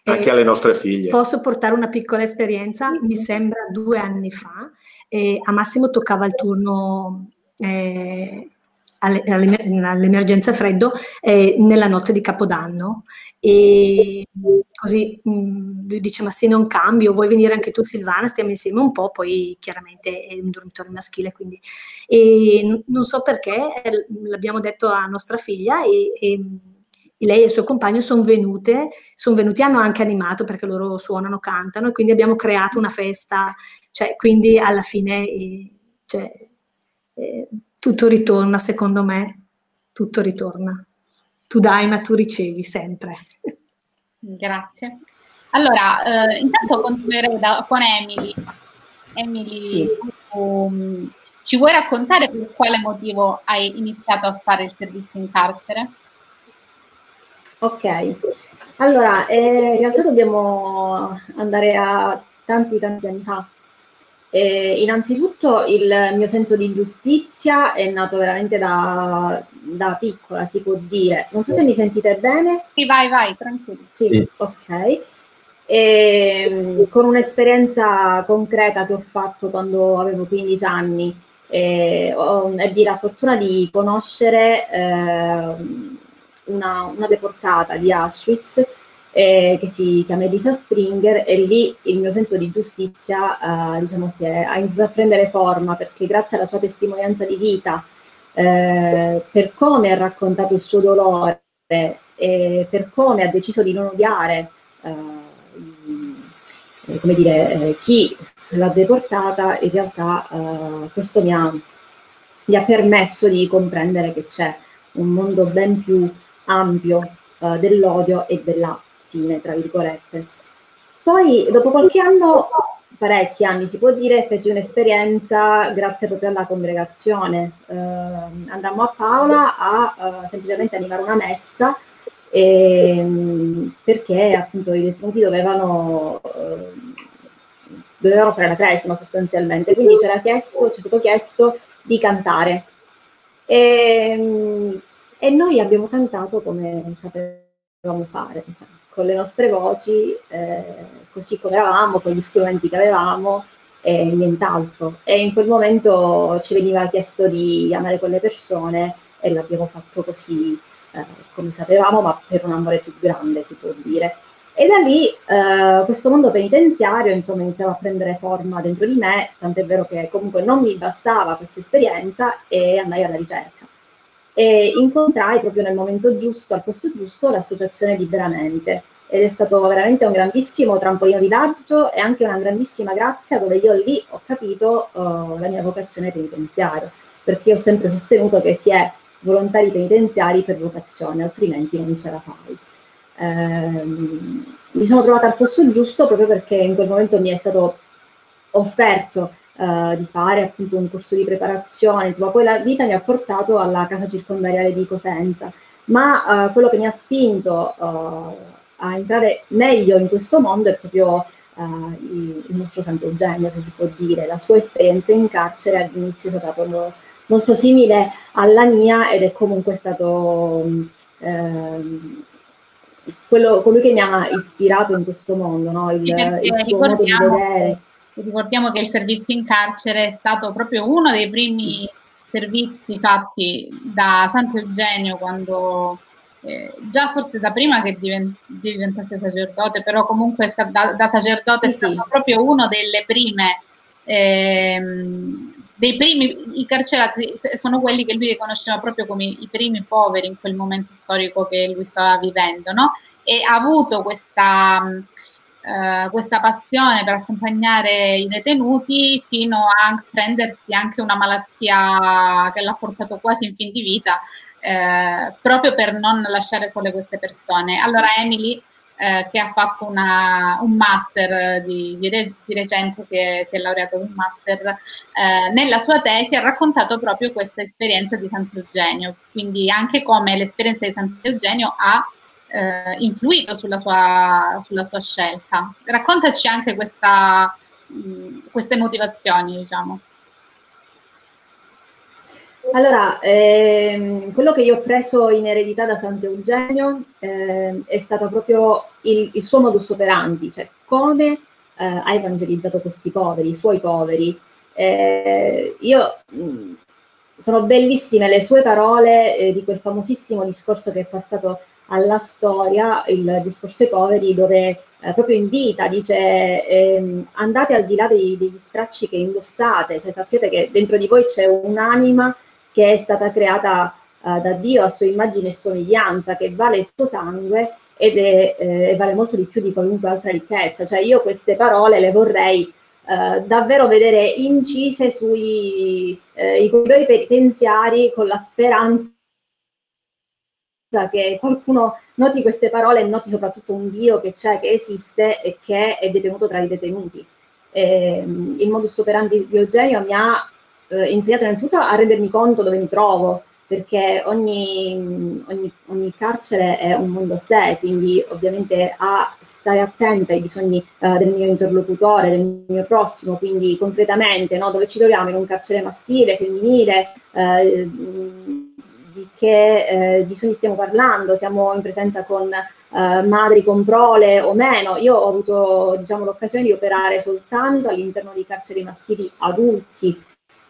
Anche eh, alle nostre figlie. Posso portare una piccola esperienza? Mi sembra due anni fa. Eh, a Massimo toccava il turno eh, all'emergenza freddo eh, nella notte di Capodanno e così mh, mm, lui dice ma se non cambio vuoi venire anche tu Silvana stiamo insieme un po' poi chiaramente è un dormitorio maschile quindi e n- non so perché eh, l'abbiamo detto a nostra figlia e, e lei e il suo compagno sono venute, sono venuti, hanno anche animato perché loro suonano, cantano e quindi abbiamo creato una festa, cioè quindi alla fine eh, cioè, eh, tutto ritorna, secondo me, tutto ritorna. Tu dai, ma tu ricevi sempre. [LAUGHS] Grazie. Allora, eh, intanto continuerei da, con Emily. Emily, sì. um, ci vuoi raccontare per quale motivo hai iniziato a fare il servizio in carcere? Ok, allora eh, in realtà dobbiamo andare a tanti tanti anni fa eh, innanzitutto il mio senso di giustizia è nato veramente da, da, piccola, si può dire. Non so se mi sentite bene. Sì, vai, vai, tranquillo. Sì, sì. ok. E, ehm, con un'esperienza concreta che ho fatto quando avevo 15 anni, eh, ho, ebbi la fortuna di conoscere eh, una, una deportata di Auschwitz eh, che si chiama Elisa Springer e lì il mio senso di giustizia eh, diciamo, si è, ha iniziato a prendere forma perché grazie alla sua testimonianza di vita, eh, per come ha raccontato il suo dolore e per come ha deciso di non odiare eh, come dire, eh, chi l'ha deportata, in realtà eh, questo mi ha, mi ha permesso di comprendere che c'è un mondo ben più ampio dell'odio e della fine, tra virgolette. Poi, dopo qualche anno, parecchi anni si può dire, feci un'esperienza grazie proprio alla congregazione. Eh, andammo a Paola a uh, semplicemente animare una messa e, ehm, perché appunto i detenuti dovevano, uh, dovevano fare la cresima sostanzialmente, quindi c'era chiesto, ci è stato chiesto di cantare. E, ehm, e noi abbiamo cantato come sapevamo fare. Diciamo con le nostre voci, eh, così come eravamo, con gli strumenti che avevamo e nient'altro. E in quel momento ci veniva chiesto di amare quelle persone e l'abbiamo fatto così eh, come sapevamo, ma per un amore più grande si può dire. E da lì eh, questo mondo penitenziario insomma iniziava a prendere forma dentro di me, tant'è vero che comunque non mi bastava questa esperienza e andai alla ricerca e incontrai proprio nel momento giusto, al posto giusto, l'associazione Liberamente ed è stato veramente un grandissimo trampolino di lancio e anche una grandissima grazia dove io lì ho capito uh, la mia vocazione penitenziaria, perché io ho sempre sostenuto che si è volontari penitenziari per vocazione, altrimenti non ce la fai. Eh, mi sono trovata al posto giusto proprio perché in quel momento mi è stato offerto eh, di fare appunto un corso di preparazione, insomma poi la vita mi ha portato alla casa circondariale di Cosenza, ma eh, quello che mi ha spinto eh, a entrare meglio in questo mondo è proprio eh, il, il nostro Santo Eugenio, se si può dire, la sua esperienza in carcere all'inizio è stata proprio molto simile alla mia ed è comunque stato ehm, quello, colui che mi ha ispirato in questo mondo, no? il, il suo modo di vedere ricordiamo che il servizio in carcere è stato proprio uno dei primi servizi fatti da Santo Eugenio quando eh, già forse da prima che divent- diventasse sacerdote, però comunque da, da sacerdote sì, è stato sì. proprio uno delle prime ehm, dei primi, i carcerati sono quelli che lui riconosceva proprio come i primi poveri in quel momento storico che lui stava vivendo, no? E ha avuto questa, eh, questa passione per accompagnare i detenuti fino a prendersi anche una malattia che l'ha portato quasi in fin di vita, eh, proprio per non lasciare sole queste persone. Allora Emily, eh, che ha fatto una, un master di, di, re, di recente, si è, si è, laureato in un master, eh, nella sua tesi ha raccontato proprio questa esperienza di Sant'Eugenio, quindi anche come l'esperienza di Sant'Eugenio ha eh, influito sulla sua, sulla sua, scelta. Raccontaci anche questa, mh, queste motivazioni, diciamo. Allora, ehm, quello che io ho preso in eredità da Sant'Eugenio eh, è stato proprio il, il, suo modus operandi, cioè come eh, ha evangelizzato questi poveri, i suoi poveri. Eh, io mh, sono bellissime le sue parole eh, di quel famosissimo discorso che è passato alla storia, il discorso ai poveri, dove eh, proprio invita, dice ehm, andate al di là dei, degli stracci che indossate, cioè sappiate che dentro di voi c'è un'anima che è stata creata uh, da Dio a sua immagine e somiglianza, che vale il suo sangue ed è, eh, vale molto di più di qualunque altra ricchezza. Cioè io queste parole le vorrei uh, davvero vedere incise sui uh, corridoi penitenziari con la speranza che qualcuno noti queste parole e noti soprattutto un Dio che c'è, che esiste e che è detenuto tra i detenuti. E, ehm, il modus operandi di Eugenio mi ha eh, insegnato innanzitutto a rendermi conto dove mi trovo, perché ogni, ogni, ogni, carcere è un mondo a sé, quindi ovviamente a stare attenta ai bisogni uh, del mio interlocutore, del mio prossimo, quindi concretamente no, dove ci troviamo in un carcere maschile, femminile, uh, di che uh, bisogni stiamo parlando, siamo in presenza con madri con prole o meno. Io ho avuto diciamo, l'occasione di operare soltanto all'interno di carceri maschili adulti,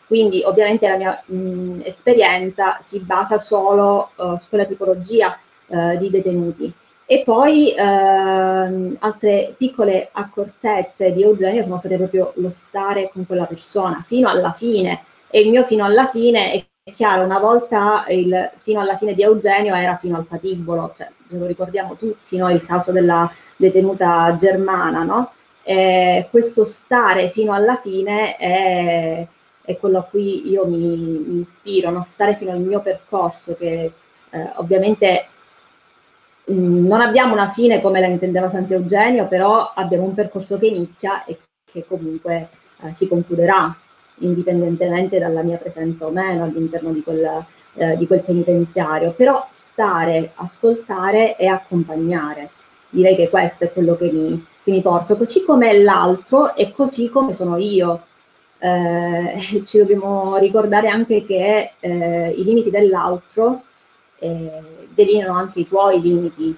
quindi ovviamente la mia mh, esperienza si basa solo uh, su quella tipologia uh, di detenuti. E poi uh, altre piccole accortezze di Eugenio sono state proprio lo stare con quella persona fino alla fine. E il mio fino alla fine è chiaro, una volta il fino alla fine di Eugenio era fino al patibolo, cioè lo ricordiamo tutti, no? il caso della detenuta germana, no? E questo stare fino alla fine è è quello a cui io mi, mi ispiro, no? stare fino al mio percorso che eh, ovviamente mh, mm, non abbiamo una fine come la intendeva Sant'Eugenio, però abbiamo un percorso che inizia e che comunque eh, si concluderà indipendentemente dalla mia presenza o meno all'interno di quel, eh, di quel penitenziario, però stare, ascoltare e accompagnare. Direi che questo è quello che mi, che mi porto, così come l'altro e così come sono io eh, [LAUGHS] ci dobbiamo ricordare anche che eh, i limiti dell'altro eh, delineano anche i tuoi limiti.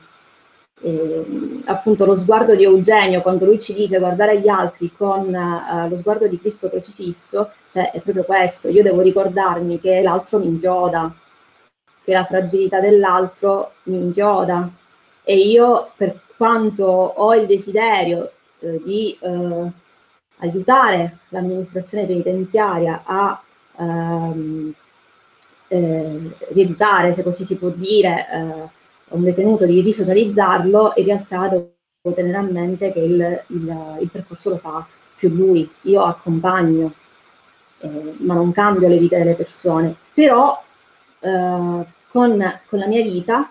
Eh, appunto lo sguardo di Eugenio quando lui ci dice guardare gli altri con uh, lo sguardo di Cristo crocifisso, cioè è proprio questo, io devo ricordarmi che l'altro mi inchioda, che la fragilità dell'altro mi inchioda. E io per quanto ho il desiderio eh, di eh, aiutare l'amministrazione penitenziaria a ehm, eh, rieducare, se così si può dire, eh, un detenuto, di risocializzarlo, in realtà devo tenere a mente che il, il, il percorso lo fa più lui, io accompagno, eh, ma non cambio le vite delle persone, però eh, con, con, la mia vita,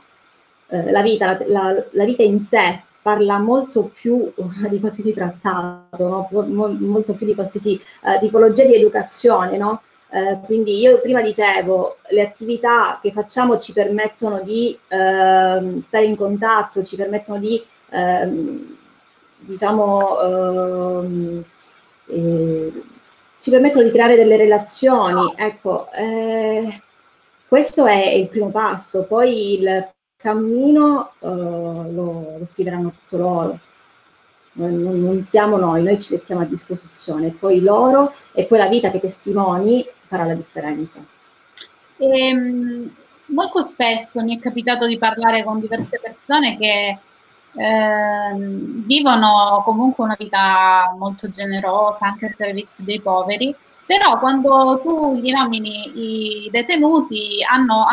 eh, la, vita la, la, vita in sé parla molto più uh, di qualsiasi trattato, no? molto più di qualsiasi uh, tipologia di educazione. No? Uh, quindi io prima dicevo, le attività che facciamo ci permettono di uh, stare in contatto, ci permettono di, uh, diciamo, ehm, eh, ci permettono di creare delle relazioni. Ecco, eh, questo è il primo passo. Poi il cammino uh, lo, lo, scriveranno tutto loro. Non, siamo noi, noi ci mettiamo a disposizione, poi loro e poi la vita che testimoni farà la differenza. E, ehm, molto spesso mi è capitato di parlare con diverse persone che eh, vivono comunque una vita molto generosa anche al servizio dei poveri, però quando tu gli nomini i detenuti hanno,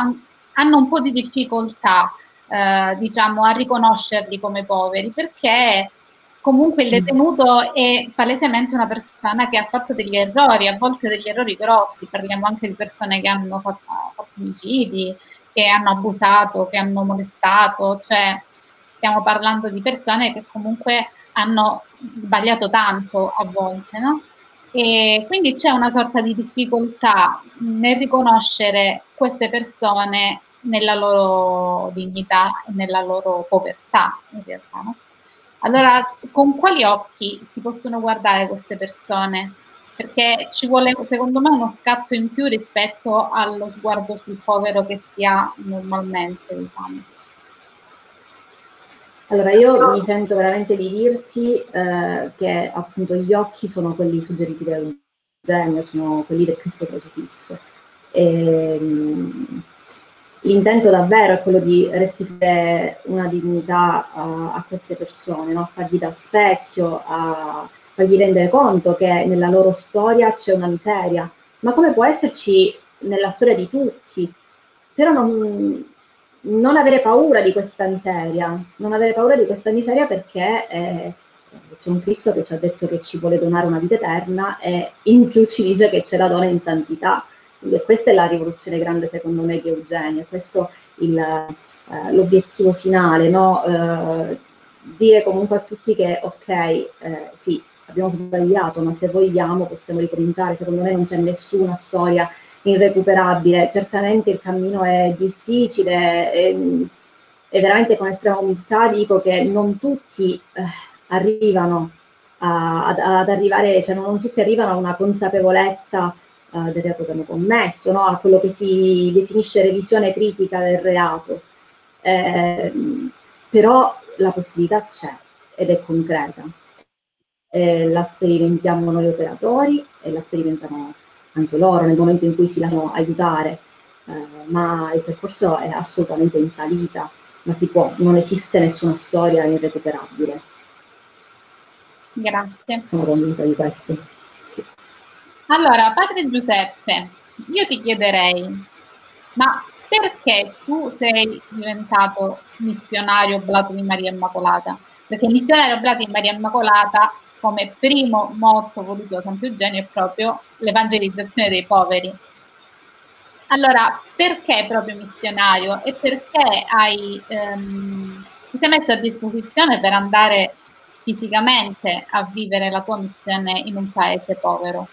hanno un po' di difficoltà eh, diciamo, a riconoscerli come poveri perché comunque il mm. detenuto è palesemente una persona che ha fatto degli errori, a volte degli errori grossi, parliamo anche di persone che hanno fatto, fatto omicidi, che hanno abusato, che hanno molestato, cioè stiamo parlando di persone che comunque hanno sbagliato tanto a volte, no? E quindi c'è una sorta di difficoltà nel riconoscere queste persone nella loro dignità e nella loro povertà, in realtà. No? Allora, con quali occhi si possono guardare queste persone perché ci vuole secondo me uno scatto in più rispetto allo sguardo sul povero che si ha normalmente, diciamo. Allora, io mi sento veramente di dirti eh, che appunto gli occhi sono quelli suggeriti dal genio, sono quelli del Cristo crocifisso. E, ehm, l'intento davvero è quello di restituire una dignità a, a queste persone, no? fargli da specchio, a fargli rendere conto che nella loro storia c'è una miseria, ma come può esserci nella storia di tutti? Però non, non avere paura di questa miseria, non avere paura di questa miseria perché eh, c'è un Cristo che ci ha detto che ci vuole donare una vita eterna e in più ci dice che ce la dona in santità. Quindi questa è la rivoluzione grande secondo me di Eugenio, questo il, eh, l'obiettivo finale, no? eh, dire comunque a tutti che ok, eh, sì, abbiamo sbagliato, ma se vogliamo possiamo ricominciare, secondo me non c'è nessuna storia irrecuperabile. Certamente il cammino è difficile e, e veramente con estrema umiltà dico che non tutti eh, arrivano a, ad, ad, arrivare, cioè non tutti arrivano a una consapevolezza uh, del reato che hanno commesso, no? a quello che si definisce revisione critica del reato. Eh, però la possibilità c'è ed è concreta. Eh, la sperimentiamo noi operatori e la sperimentano anche loro nel momento in cui si lasciano aiutare, eh, ma il percorso è assolutamente in salita, ma si può, non esiste nessuna storia irrecuperabile. Grazie. Sono convinta di questo. Allora, padre Giuseppe, io ti chiederei, ma perché tu sei diventato missionario oblato di Maria Immacolata? Perché missionario oblato di Maria Immacolata come primo motto voluto da Santo Eugenio è proprio l'evangelizzazione dei poveri. Allora, perché proprio missionario e perché hai, ehm, ti sei messo a disposizione per andare fisicamente a vivere la tua missione in un paese povero?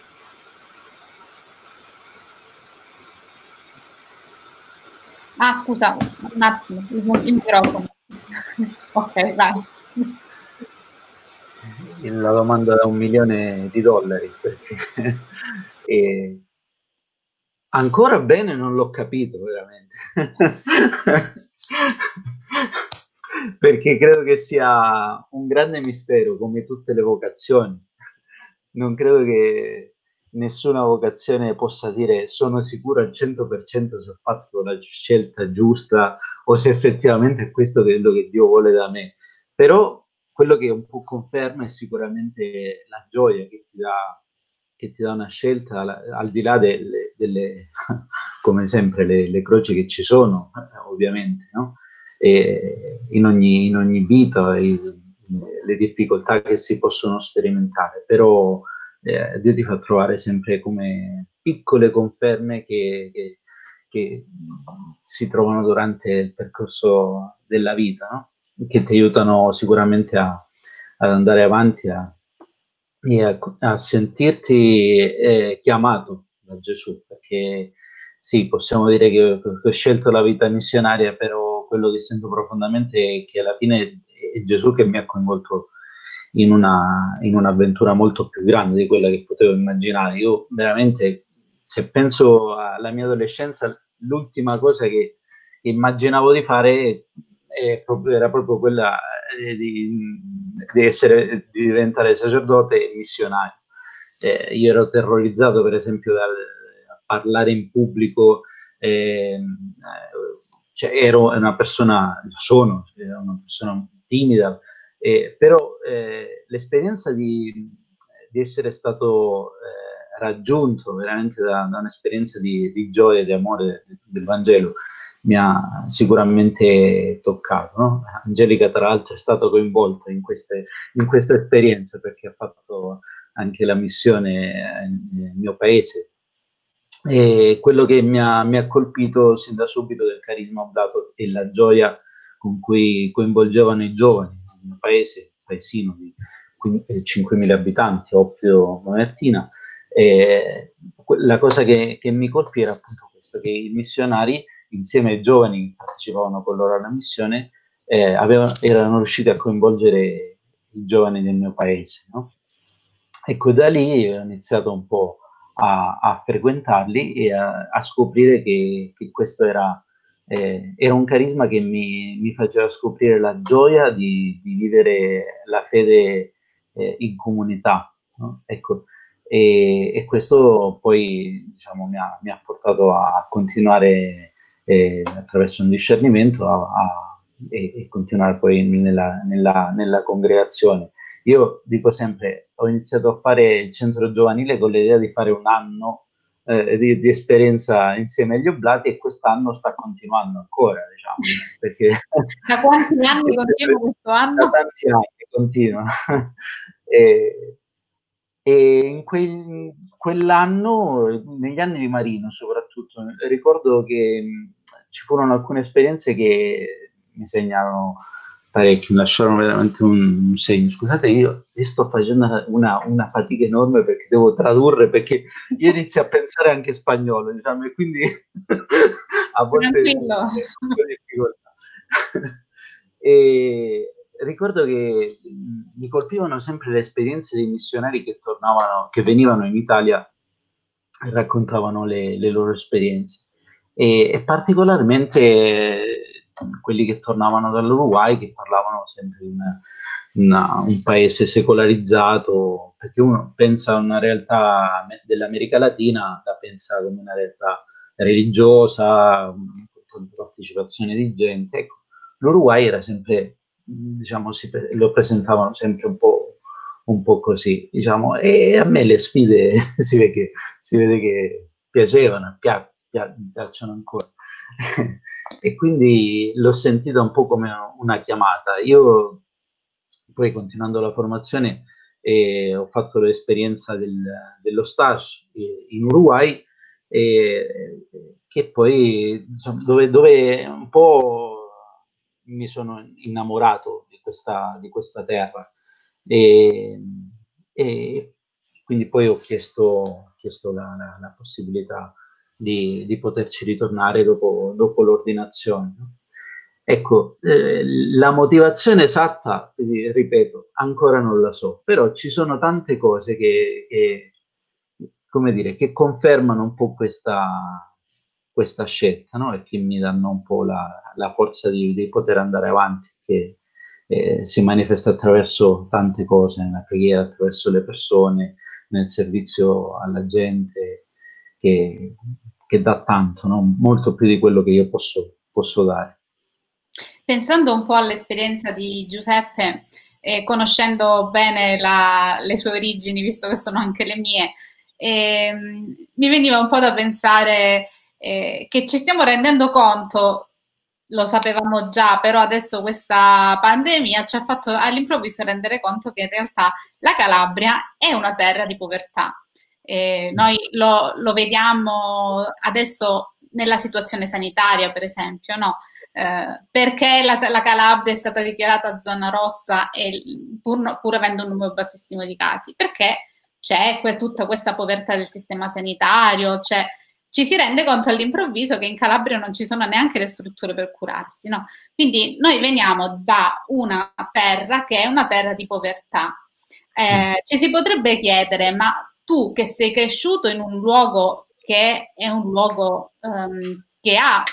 Ah, scusa, un attimo, il microfono. [LAUGHS] ok, vai la domanda da un milione di dollari. Perché, [LAUGHS] e, ancora bene non l'ho capito veramente. [LAUGHS] perché credo che sia un grande mistero come tutte le vocazioni. Non credo che nessuna vocazione possa dire sono sicuro al 100% se ho fatto la scelta giusta o se effettivamente è questo quello che Dio vuole da me. Però quello che un po' conferma è sicuramente la gioia che ti dà, che ti dà una scelta, al di là delle, delle [LAUGHS] come sempre, le, le, croci che ci sono, ovviamente, no? in, ogni, in, ogni, vita, i, le difficoltà che si possono sperimentare, però eh, Dio ti fa trovare sempre come piccole conferme che, che, che si trovano durante il percorso della vita, no? che ti aiutano sicuramente a, ad andare avanti a, e a, a sentirti eh, chiamato da Gesù, perché sì, possiamo dire che, che, ho scelto la vita missionaria, però quello che sento profondamente è che alla fine è Gesù che mi ha coinvolto in, una, in un'avventura molto più grande di quella che potevo immaginare. Io veramente, se penso alla mia adolescenza, l'ultima cosa che immaginavo di fare era proprio quella eh, di, di, essere, di diventare sacerdote e missionario. Eh, io ero terrorizzato, per esempio, dal parlare in pubblico, ehm, eh, cioè, ero una persona, sono una persona timida, eh, però eh, l'esperienza di, di, essere stato eh, raggiunto veramente da, da un'esperienza di, di, gioia e di amore del, Vangelo mi ha sicuramente toccato. No? Angelica, tra l'altro, è stata coinvolta in queste, in queste esperienze perché ha fatto anche la missione nel mio paese. E quello che mi ha, mi ha colpito sin da subito del carisma oblato è la gioia con cui coinvolgevano i giovani nel mio paese, paesino di 5.000 eh, abitanti, Oppio Monertina. E la cosa che, che mi colpì era appunto questo, che i missionari insieme ai giovani che partecipavano con loro alla missione, eh, avevano, erano riusciti a coinvolgere i giovani del mio paese. No? ecco, da lì ho iniziato un po' a, a frequentarli e a, a scoprire che, che, questo era, eh, era un carisma che mi, mi, faceva scoprire la gioia di, di vivere la fede eh, in comunità. No? Ecco, e, e, questo poi diciamo, mi, ha, mi, ha, portato a continuare eh, attraverso un discernimento a, a, e, e, continuare poi nella, nella, nella, congregazione. Io dico sempre, ho iniziato a fare il centro giovanile con l'idea di fare un anno eh, di, di, esperienza insieme agli oblati e quest'anno sta continuando ancora, diciamo, [LAUGHS] perché... Da quanti anni [LAUGHS] continua questo anno? Da tanti anni continua. [LAUGHS] e, e in quel, quell'anno, negli anni di Marino soprattutto, ricordo che ci furono alcune esperienze che mi segnarono parecchio, mi lasciarono veramente un, un segno. Scusate, io, io sto facendo una, una, fatica enorme perché devo tradurre, perché io inizio a pensare anche spagnolo, diciamo, e quindi [LAUGHS] a volte Tranquillo. difficoltà. e, ricordo che mi colpivano sempre le esperienze dei missionari che tornavano, che venivano in Italia e raccontavano le, le loro esperienze. E, e, particolarmente quelli che tornavano dall'Uruguay, che parlavano sempre di un paese secolarizzato, perché uno pensa a una realtà dell'America Latina, la pensa come una realtà religiosa, con partecipazione di gente. Ecco, L'Uruguay era sempre diciamo, si, lo presentavano sempre un po', un po' così, diciamo, e a me le sfide [LAUGHS] si vede che, si vede che piacevano, pia, pia, piacciono ancora. E quindi l'ho sentita un po' come una chiamata. Io poi continuando la formazione eh, ho fatto l'esperienza del, dello stage eh, in Uruguay eh, che poi insomma, dove, dove un po' mi sono innamorato di questa, di questa terra e, e, quindi poi ho chiesto, chiesto la, la, la, possibilità di, di, poterci ritornare dopo, dopo l'ordinazione. Ecco, eh, la motivazione esatta, ripeto, ancora non la so, però ci sono tante cose che, che come dire, che confermano un po' questa, questa scelta no? e che mi danno un po' la, la forza di, di, poter andare avanti, che eh, si manifesta attraverso tante cose, nella preghiera, attraverso le persone, nel servizio alla gente, che, che dà tanto, no? molto più di quello che io posso, posso dare. Pensando un po' all'esperienza di Giuseppe, eh, conoscendo bene la, le sue origini, visto che sono anche le mie, eh, mi veniva un po' da pensare eh, che ci stiamo rendendo conto, lo sapevamo già, però adesso questa pandemia ci ha fatto all'improvviso rendere conto che in realtà la Calabria è una terra di povertà. Eh, noi lo, lo, vediamo adesso nella situazione sanitaria, per esempio, no? Eh, perché la, la, Calabria è stata dichiarata zona rossa e, pur, pur avendo un numero bassissimo di casi? Perché c'è que- tutta questa povertà del sistema sanitario, c'è ci si rende conto all'improvviso che in Calabria non ci sono neanche le strutture per curarsi. No? Quindi noi veniamo da una terra che è una terra di povertà. Eh, ci si potrebbe chiedere, ma tu che sei cresciuto in un luogo che è un luogo um, che ha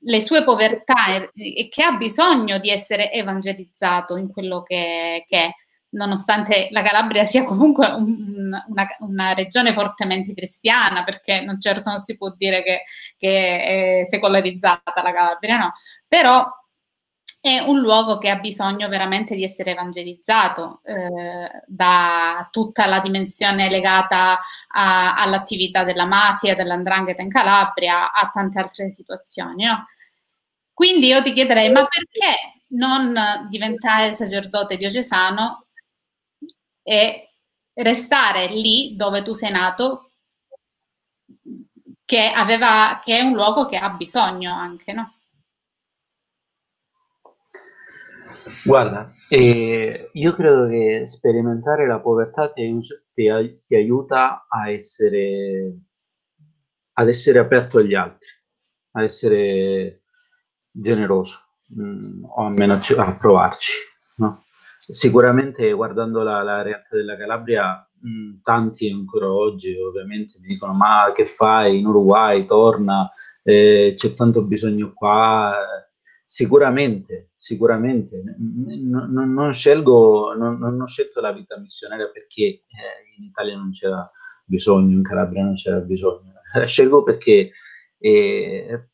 le sue povertà e, e, che ha bisogno di essere evangelizzato in quello che, che è, nonostante la Calabria sia comunque un, una, una, regione fortemente cristiana, perché non, certo non si può dire che, che, è secolarizzata la Calabria, no, però è un luogo che ha bisogno veramente di essere evangelizzato eh, da tutta la dimensione legata a, all'attività della mafia, dell'andrangheta in Calabria, a tante altre situazioni. No? Quindi io ti chiederei, ma perché non diventare sacerdote diocesano e restare lì dove tu sei nato, che, aveva, che è un luogo che ha bisogno anche, no? Guarda, eh, io credo che sperimentare la povertà ti, ti, ti aiuta a essere, ad essere aperto agli altri, a essere generoso, mh, mm, o almeno a provarci. No? Sicuramente guardando la, la realtà della Calabria mh, tanti ancora oggi ovviamente mi dicono ma che fai in Uruguay, torna, eh, c'è tanto bisogno qua. Sicuramente, sicuramente. Non, non, non scelgo, non, non, ho scelto la vita missionaria perché eh, in Italia non c'era bisogno, in Calabria non c'era bisogno. [LAUGHS] Scelgo perché eh,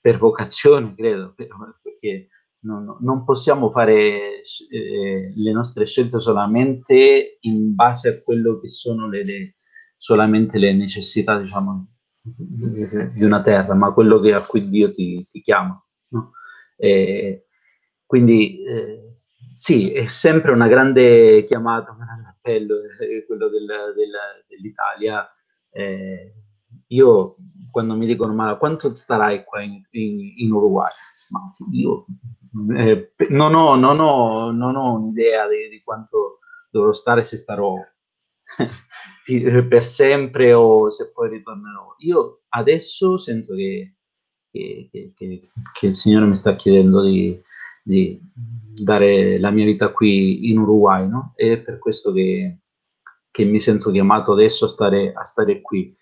per vocazione, credo, perché non, non possiamo fare eh, le nostre scelte solamente in base a quello che sono le, le, solamente le necessità, diciamo, di una terra, ma quello che, a cui Dio ti, ti chiama. No? E, quindi eh, sì, è sempre una grande chiamata, un grande appello eh, quello del, del, dell'Italia. Eh, io quando mi dicono ma quanto starai qua in, in, in Uruguay? Ma io eh, non, ho, non, ho, non, ho, un'idea di, di, quanto dovrò stare se starò [LAUGHS] per sempre o se poi ritornerò. Io adesso sento che, che, che, che il Signore mi sta chiedendo di, di, dare la mia vita qui in Uruguay, no? È per questo che, mi sento chiamato adesso a stare, a stare qui,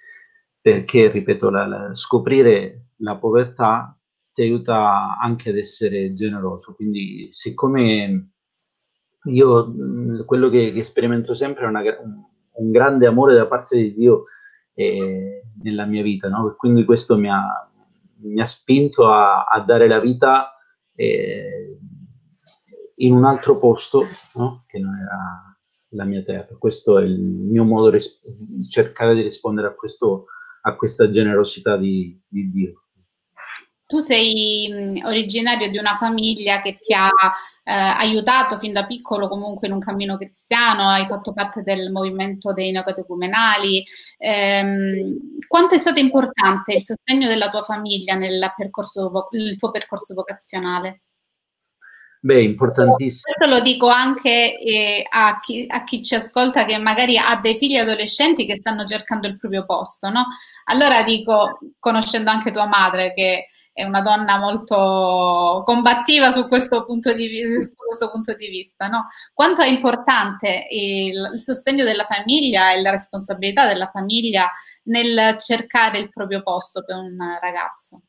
perché, ripeto, la, la, scoprire la povertà ti aiuta anche ad essere generoso. Quindi, siccome io quello che, che sperimento sempre è una, un, grande amore da parte di Dio eh, nella mia vita, no? quindi questo mi ha, mi ha spinto a, a, dare la vita eh, in un altro posto no? che non era la mia terra. Questo è il mio modo di cercare di rispondere a, questo, a questa generosità di, di Dio. Tu sei mh, originario di una famiglia che ti ha eh, aiutato fin da piccolo comunque in un cammino cristiano, hai fatto parte del movimento dei neocatecumenali. Ehm, quanto è stato importante il sostegno della tua famiglia nel percorso, il tuo percorso vocazionale? Beh, importantissimo. Questo lo dico anche eh, a, chi, a, chi, ci ascolta che magari ha dei figli adolescenti che stanno cercando il proprio posto, no? Allora dico, conoscendo anche tua madre, che è una donna molto combattiva su questo punto di, vista, punto di vista no? Quanto è importante il, il sostegno della famiglia e la responsabilità della famiglia nel cercare il proprio posto per un ragazzo?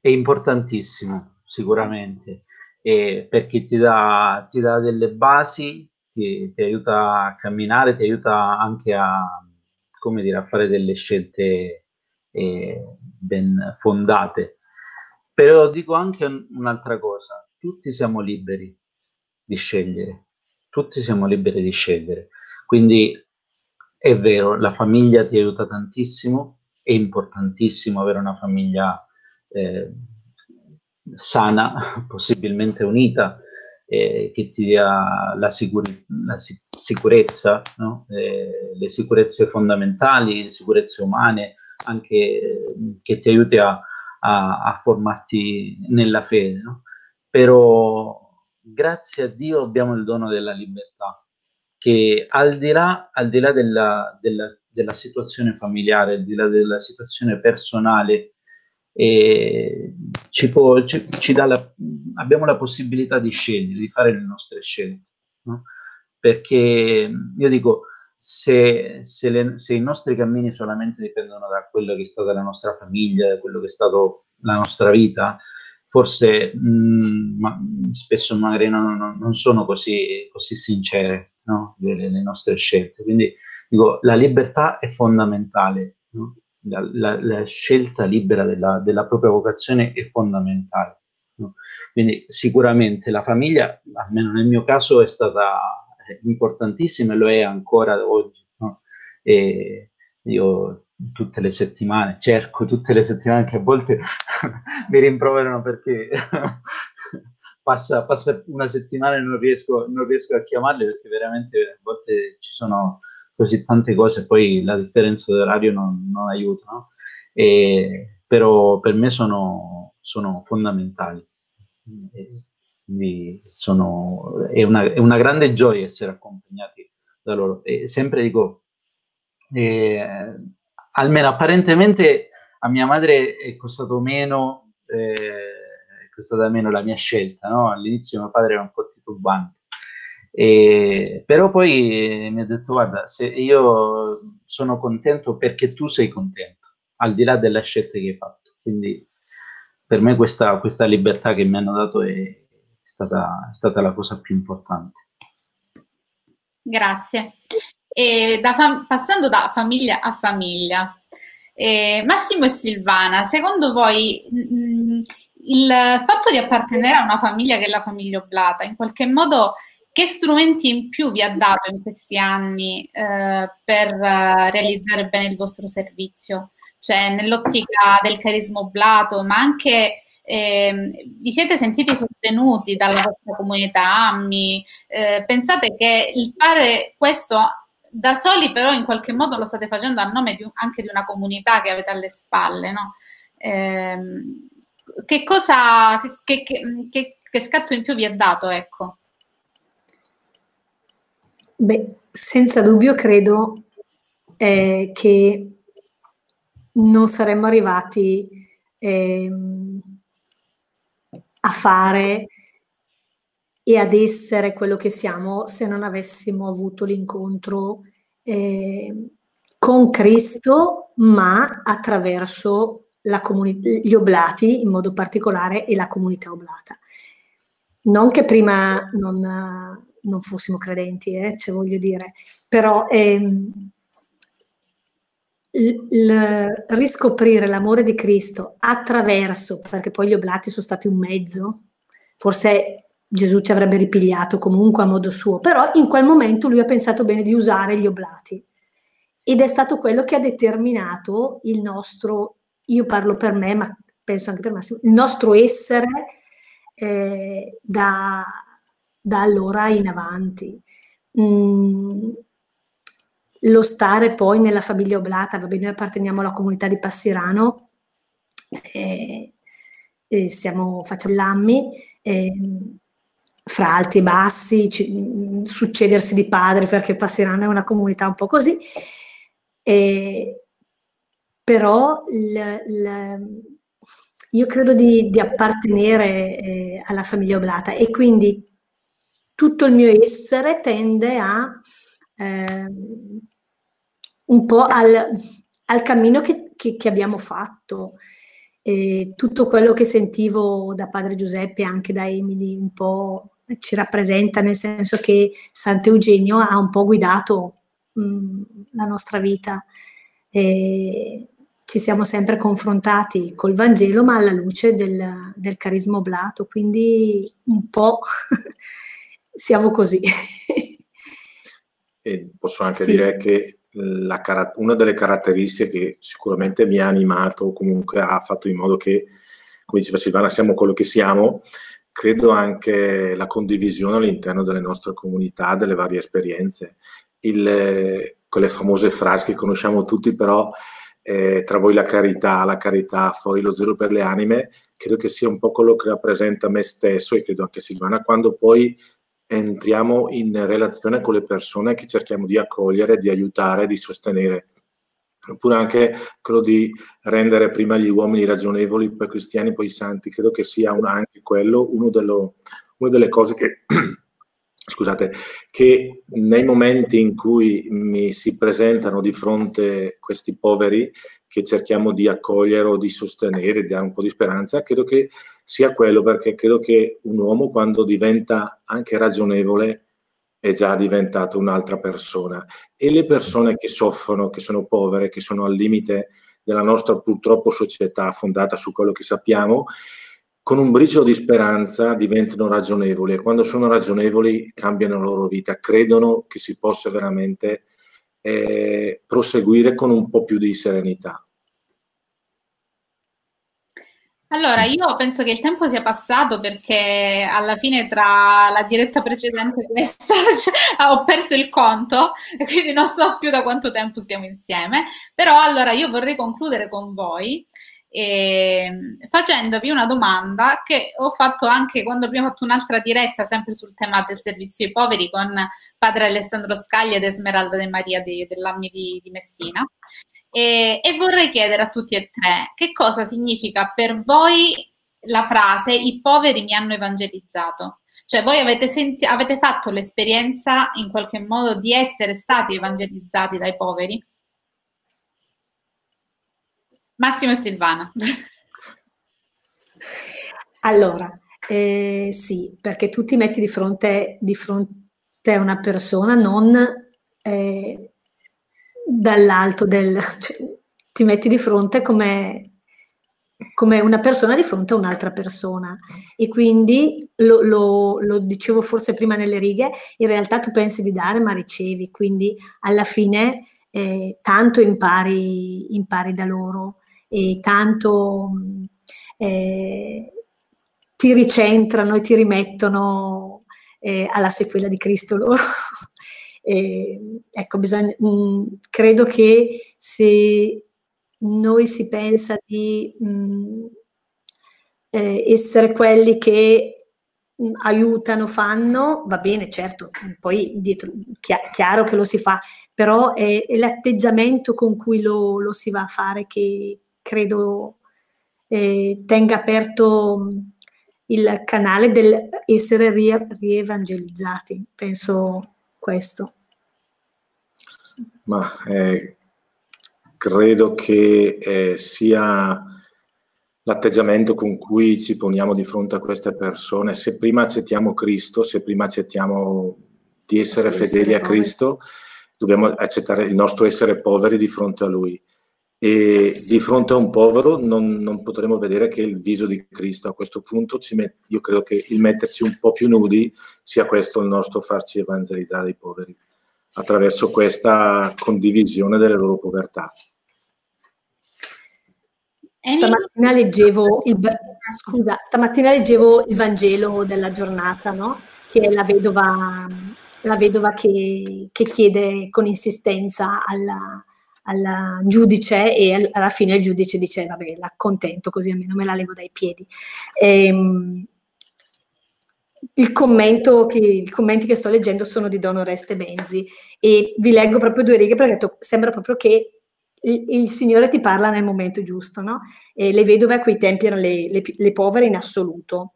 È importantissimo, sicuramente, eh, perché ti dà, ti dà delle basi, ti, ti aiuta a camminare, ti aiuta anche a, come dire, a fare delle scelte eh, ben fondate. Però dico anche un'altra cosa, tutti siamo liberi di scegliere, tutti siamo liberi di scegliere. Quindi è vero, la famiglia ti aiuta tantissimo, è importantissimo avere una famiglia eh, sana, possibilmente unita, eh, che ti dia la, sicur- la sicurezza, no? eh, le sicurezze fondamentali, le sicurezze umane, anche che ti aiuti a, a, a formarti nella fede. No? Però grazie a Dio abbiamo il dono della libertà, che al di là, al di là della, della, della, situazione familiare, al di là della situazione personale, eh, ci può, ci, ci dà la, abbiamo la possibilità di scegliere, di fare le nostre scelte. No? Perché io dico, se, se, le, se, i nostri cammini solamente dipendono da quello che è stata la nostra famiglia, da quello che è stata la nostra vita, forse mh, mm, ma, spesso magari non, non, non sono così, così sincere no? le, le, nostre scelte. Quindi dico, la libertà è fondamentale, no? La, la, la, scelta libera della, della, propria vocazione è fondamentale. Quindi sicuramente la famiglia, almeno nel mio caso, è stata importantissima e lo è ancora oggi. No? Io tutte le settimane, cerco tutte le settimane che a volte [LAUGHS] mi rimproverano perché [LAUGHS] passa, passa, una settimana e non riesco, non riesco a chiamarle perché veramente a volte ci sono così tante cose, poi la differenza d'orario non, non aiuta, no? e, però per me sono, sono fondamentali. E, sono, è, una, è, una, grande gioia essere accompagnati da loro. E sempre dico, eh, almeno apparentemente a mia madre è costato meno, eh, è costata meno la mia scelta, no? All'inizio mio padre era un po' titubante, E, però poi mi ha detto guarda, se io sono contento perché tu sei contento, al di là delle scelte che hai fatto. Quindi per me questa, questa libertà che mi hanno dato è, è, stata, è stata la cosa più importante. Grazie. E da fam- passando da famiglia a famiglia, eh, Massimo e Silvana, secondo voi mh, il fatto di appartenere a una famiglia che è la famiglia oblata, in qualche modo che strumenti in più vi ha dato in questi anni eh, per uh, realizzare bene il vostro servizio? Cioè nell'ottica del carisma oblato, ma anche eh, vi siete sentiti sostenuti dalla vostra comunità AMMI? Eh, pensate che il fare questo da soli però in qualche modo lo state facendo a nome di anche di una comunità che avete alle spalle, no? Eh, che cosa, che, che, che, che, scatto in più vi ha dato, ecco? Beh, senza dubbio credo eh, che non saremmo arrivati eh, a fare e ad essere quello che siamo se non avessimo avuto l'incontro eh, con Cristo, ma attraverso gli oblati in modo particolare e la comunità oblata. Non che prima non, non fossimo credenti, eh, cioè voglio dire, però ehm, il, il riscoprire l'amore di Cristo attraverso, perché poi gli oblati sono stati un mezzo, forse Gesù ci avrebbe ripigliato comunque a modo suo, però in quel momento lui ha pensato bene di usare gli oblati. Ed è stato quello che ha determinato il nostro, io parlo per me, ma penso anche per Massimo, il nostro essere eh, da, da, allora in avanti. Mm, lo stare poi nella famiglia oblata, vabbè, noi apparteniamo alla comunità di Passirano, eh, eh, siamo, facciamo l'AMMI, eh, fra alti e bassi, c- succedersi di padri, perché Passirano è una comunità un po' così, eh, però il, il, io credo di, di appartenere eh, alla famiglia oblata e quindi tutto il mio essere tende a eh, un po' al, al cammino che, che, che, abbiamo fatto. E tutto quello che sentivo da padre Giuseppe e anche da Emily un po' ci rappresenta, nel senso che Sant'Eugenio ha un po' guidato mh, la nostra vita. E ci siamo sempre confrontati col Vangelo, ma alla luce del, del carisma oblato, quindi un po' [LAUGHS] siamo così. e posso anche sì. dire che la, una delle caratteristiche che sicuramente mi ha animato, o comunque ha fatto in modo che, come diceva Silvana, siamo quello che siamo, credo anche la condivisione all'interno delle nostre comunità, delle varie esperienze. Il, quelle famose frasi che conosciamo tutti, però eh, tra voi la carità, la carità, fuori lo zero per le anime, credo che sia un po' quello che rappresenta me stesso e credo anche Silvana, quando poi entriamo in relazione con le persone che cerchiamo di accogliere, di aiutare, di sostenere. Oppure anche quello di rendere prima gli uomini ragionevoli, poi cristiani, poi santi. Credo che sia un, anche quello uno dello, una delle cose che [CLEARS THROAT] scusate, che nei momenti in cui mi si presentano di fronte questi poveri che cerchiamo di accogliere o di sostenere, di dare un po' di speranza, credo che sia quello perché credo che un uomo quando diventa anche ragionevole è già diventato un'altra persona. E le persone che soffrono, che sono povere, che sono al limite della nostra purtroppo società fondata su quello che sappiamo, con un briciolo di speranza diventano ragionevoli. E quando sono ragionevoli cambiano la loro vita, credono che si possa veramente eh, proseguire con un po' più di serenità. Allora, io penso che il tempo sia passato perché alla fine tra la diretta precedente e questa [LAUGHS] cioè, ho perso il conto e quindi non so più da quanto tempo stiamo insieme, però allora io vorrei concludere con voi eh, facendovi una domanda che ho fatto anche quando abbiamo fatto un'altra diretta sempre sul tema del servizio ai poveri con padre Alessandro Scaglia ed Esmeralda De Maria di, dell'Ammi di, di Messina. E, e vorrei chiedere a tutti e tre che cosa significa per voi la frase i poveri mi hanno evangelizzato. Cioè voi avete, senti- avete fatto l'esperienza in qualche modo di essere stati evangelizzati dai poveri? Massimo e Silvana. Allora, eh, sì, perché tu ti metti di fronte, di fronte a una persona non eh, dall'alto del... Cioè, ti metti di fronte come, come, una persona di fronte a un'altra persona. E quindi lo, lo, lo, dicevo forse prima nelle righe, in realtà tu pensi di dare ma ricevi, quindi alla fine eh, tanto impari, impari da loro e tanto eh, ti ricentrano e ti rimettono eh, alla sequela di Cristo loro. [LAUGHS] e, ecco, bisogna, mh, mm, credo che se noi si pensa di mh, mm, eh, essere quelli che mm, aiutano, fanno, va bene, certo, poi dietro, chi- chiaro che lo si fa, però è, è l'atteggiamento con cui lo, lo, si va a fare che credo eh, tenga aperto il canale dell'essere rie- rievangelizzati, penso questo. Ma eh, credo che eh, sia l'atteggiamento con cui ci poniamo di fronte a queste persone. Se prima accettiamo Cristo, se prima accettiamo di essere fedeli a Cristo, dobbiamo accettare il nostro essere poveri di fronte a Lui e di fronte a un povero non, non, potremo vedere che il viso di Cristo. A questo punto met- io credo che il metterci un po' più nudi sia questo il nostro farci evangelizzare i poveri, attraverso questa condivisione delle loro povertà. Stamattina leggevo, il, scusa, stamattina leggevo il Vangelo della giornata, no? che è la vedova, la vedova che, che chiede con insistenza alla, al giudice e alla fine il giudice dice vabbè l'accontento così almeno me la levo dai piedi. Ehm, il commento che, I commenti che sto leggendo sono di Don Oreste Benzi e vi leggo proprio due righe perché sembra proprio che il, il Signore ti parla nel momento giusto, no? E le vedove a quei tempi erano le, le, le povere in assoluto.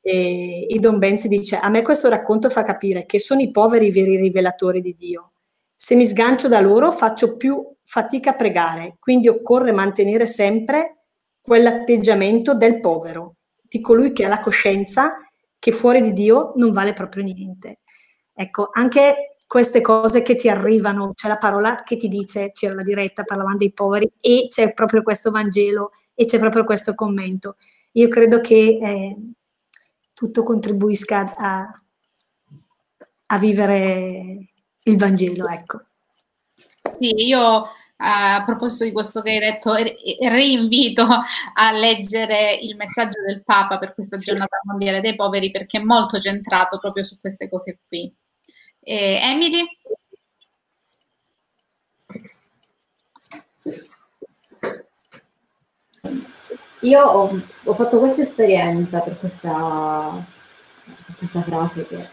E, e Don Benzi dice: A me questo racconto fa capire che sono i poveri i veri rivelatori di Dio se mi sgancio da loro faccio più fatica a pregare, quindi occorre mantenere sempre quell'atteggiamento del povero, di colui che ha la coscienza che fuori di Dio non vale proprio niente. Ecco, anche queste cose che ti arrivano, c'è la parola che ti dice, c'era la diretta, parlavamo dei poveri e c'è proprio questo Vangelo e c'è proprio questo commento. Io credo che eh, tutto contribuisca a, a vivere il Vangelo, ecco. Sì, io a proposito di questo che hai detto, rinvito a leggere il messaggio del Papa per questa giornata mondiale dei poveri perché è molto centrato proprio su queste cose qui. E Emily? Io ho, ho fatto questa esperienza per questa, per questa frase che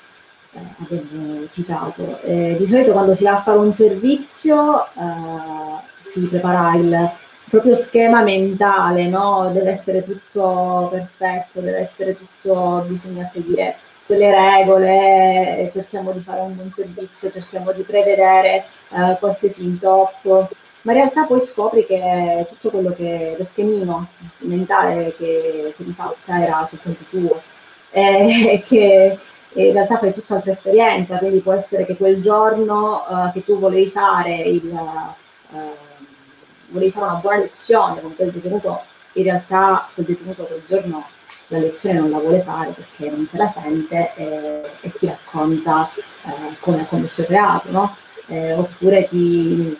avevo citato. Eh, di solito quando si va a fare un servizio eh, si prepara il proprio schema mentale, no? deve essere tutto perfetto, deve essere tutto, bisogna seguire quelle regole, cerchiamo di fare un buon servizio, cerchiamo di prevedere eh, qualsiasi intoppo, ma in realtà poi scopri che tutto quello che lo schemino mentale che, che mi fatta era soltanto tuo [LAUGHS] e che in realtà fai tutt'altra esperienza, quindi può essere che quel giorno uh, che tu volevi fare, il, uh, volevi fare una buona lezione con quel detenuto, in realtà quel detenuto quel giorno la lezione non la vuole fare perché non se la sente e, e ti racconta uh, come ha commesso il reato, no? eh, oppure ti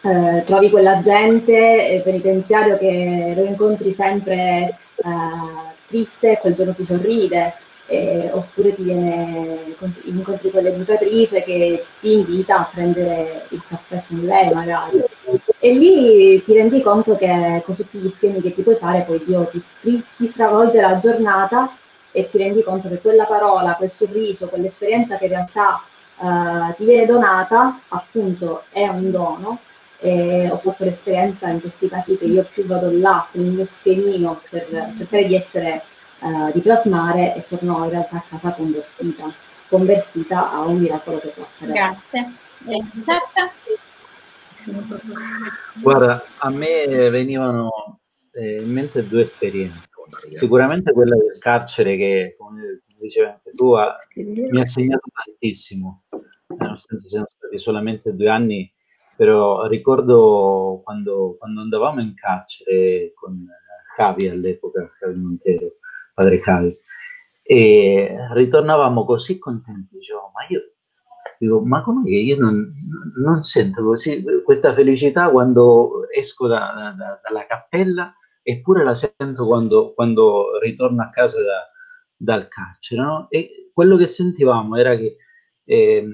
eh, trovi quell'agente penitenziario che lo incontri sempre triste e quel giorno ti sorride eh, oppure ti viene, incontri quell'educatrice che ti invita a prendere il caffè con lei magari. E lì ti rendi conto che con tutti gli schemi che ti puoi fare, poi Dio ti, ti, stravolge la giornata e ti rendi conto che quella parola, quel sorriso, quell'esperienza che in realtà uh, ti viene donata, appunto è un dono. E ho fatto l'esperienza in questi casi che io più vado là con il mio schemino per cercare di essere eh, di plasmare e tornò in realtà a casa convertita, convertita a un miracolo che può accadere. Grazie. E Giuseppe? Guarda, a me venivano eh, in mente due esperienze. Sicuramente quella del carcere che, come dicevi anche tu, ha, mi ha segnato tantissimo, nonostante siano stati solamente due anni, però ricordo quando, quando andavamo in carcere con Cavi all'epoca, Cavi Montero, padre Cavi, e ritornavamo così contenti, dicevo, ma io dico, ma come io non, non, sento così questa felicità quando esco da, da, dalla cappella eppure la sento quando, quando ritorno a casa da, dal carcere. No? E quello che sentivamo era che eh,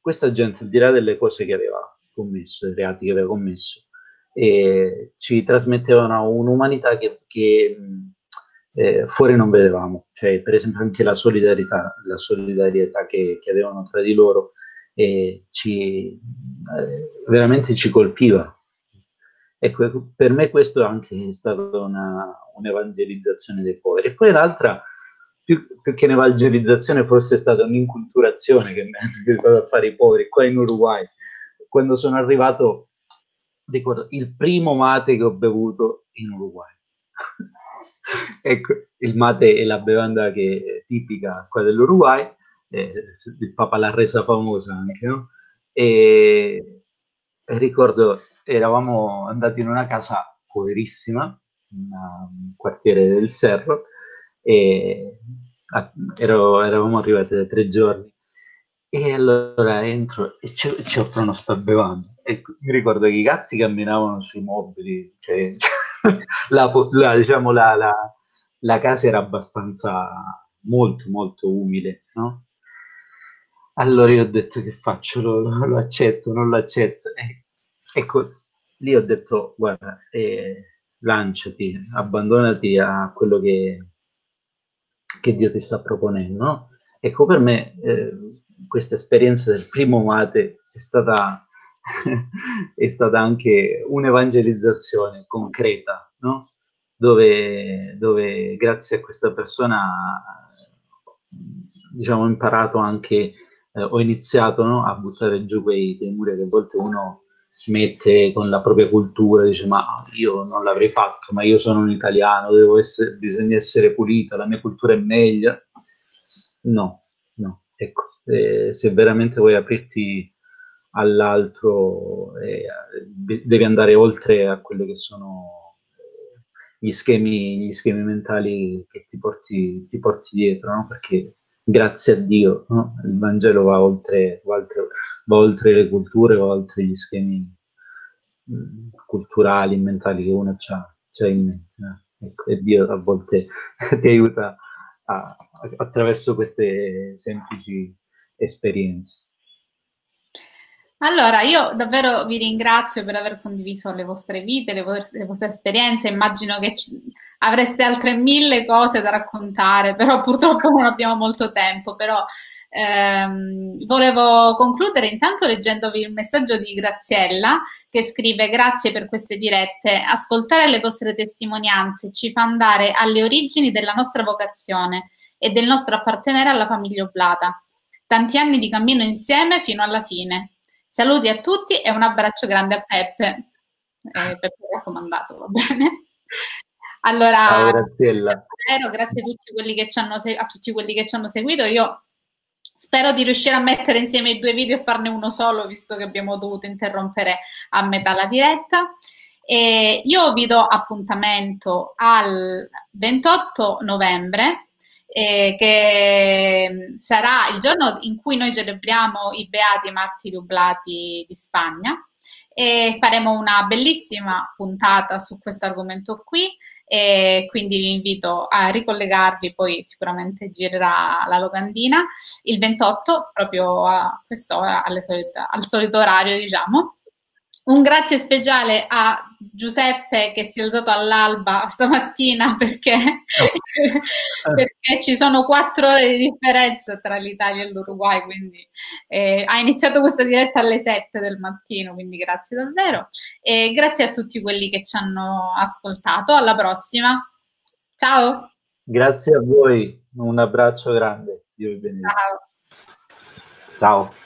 questa gente, al di là delle cose che aveva commesso, dei reati che aveva commesso, eh, ci trasmettevano un'umanità che, che eh, fuori non vedevamo. Cioè, per esempio, anche la solidarietà, la solidarietà che, che avevano tra di loro ci, eh, veramente ci colpiva Ecco, per me questo anche è stata una, un'evangelizzazione dei poveri. E poi l'altra, più, più, che un'evangelizzazione, forse è stata un'inculturazione che mi [LAUGHS] ha aiutato a fare i poveri qua in Uruguay. Quando sono arrivato, ricordo, il primo mate che ho bevuto in Uruguay. [LAUGHS] ecco, il mate è la bevanda che è tipica qua dell'Uruguay, eh, il Papa l'ha resa famosa anche, no? E, ricordo eravamo andati in una casa poverissima, un quartiere del Serro, e ero, eravamo arrivati da tre giorni. E allora entro e ci, offrono sta bevanda. E mi ricordo che i gatti camminavano sui mobili, cioè, [LAUGHS] la, la, diciamo, la, la, la casa era abbastanza molto molto umile, no? Allora io ho detto che faccio, lo, lo accetto, non lo accetto. E Ecco, lì ho detto, guarda, eh, lanciati, abbandonati a quello che, che, Dio ti sta proponendo. No? Ecco, per me eh, questa esperienza del primo mate è stata, [LAUGHS] è stata anche un'evangelizzazione concreta, no? dove, dove grazie a questa persona diciamo, ho imparato anche, eh, ho iniziato no? a buttare giù quei, quei muri che a volte uno si mette con la propria cultura, dice ma io non l'avrei fatto, ma io sono un italiano, essere, bisogna essere pulita, la mia cultura è meglio. No, no, ecco, eh, se veramente vuoi aprirti all'altro, eh, devi andare oltre a quelli che sono eh, gli schemi, gli schemi mentali che ti porti, ti porti dietro, no? perché grazie a Dio, no? il Vangelo va oltre, va, oltre, va oltre, le culture, va oltre gli schemi mm, culturali, mentali che uno ha in mente. Eh? Ecco, e Dio a volte [LAUGHS] ti aiuta a, a, attraverso queste semplici esperienze. Allora, io davvero vi ringrazio per aver condiviso le vostre vite, le vostre, le vostre esperienze. Immagino che ci, avreste altre mille cose da raccontare, [LAUGHS] però purtroppo non abbiamo molto tempo. Però ehm, volevo concludere intanto leggendovi il messaggio di Graziella che scrive grazie per queste dirette. Ascoltare le vostre testimonianze ci fa andare alle origini della nostra vocazione e del nostro appartenere alla famiglia Oblata. Tanti anni di cammino insieme fino alla fine. Saluti a tutti e un abbraccio grande a Peppe. Eh, Peppe raccomandato, va bene? [LAUGHS] Allora, Ciao, Graziella. grazie a tutti, quelli che ci hanno, a tutti quelli che ci hanno seguito. Io spero di riuscire a mettere insieme i due video e farne uno solo, visto che abbiamo dovuto interrompere a metà la diretta. E io vi do appuntamento al 28 novembre eh, che sarà il giorno in cui noi celebriamo i Beati Martiri Oblati di Spagna e faremo una bellissima puntata su questo argomento qui e quindi vi invito a ricollegarvi, poi sicuramente girerà la locandina il 28 proprio a quest'ora, al solito orario diciamo. Un grazie speciale a Giuseppe che si è alzato all'alba stamattina [LAUGHS] perché, [LAUGHS] perché ci sono quattro ore di differenza tra l'Italia e l'Uruguay, quindi eh, ha iniziato questa diretta alle 7 del mattino, quindi grazie davvero. E grazie a tutti quelli che ci hanno ascoltato. Alla prossima. Ciao! Grazie a voi, un abbraccio grande. Dio Ciao. Ciao.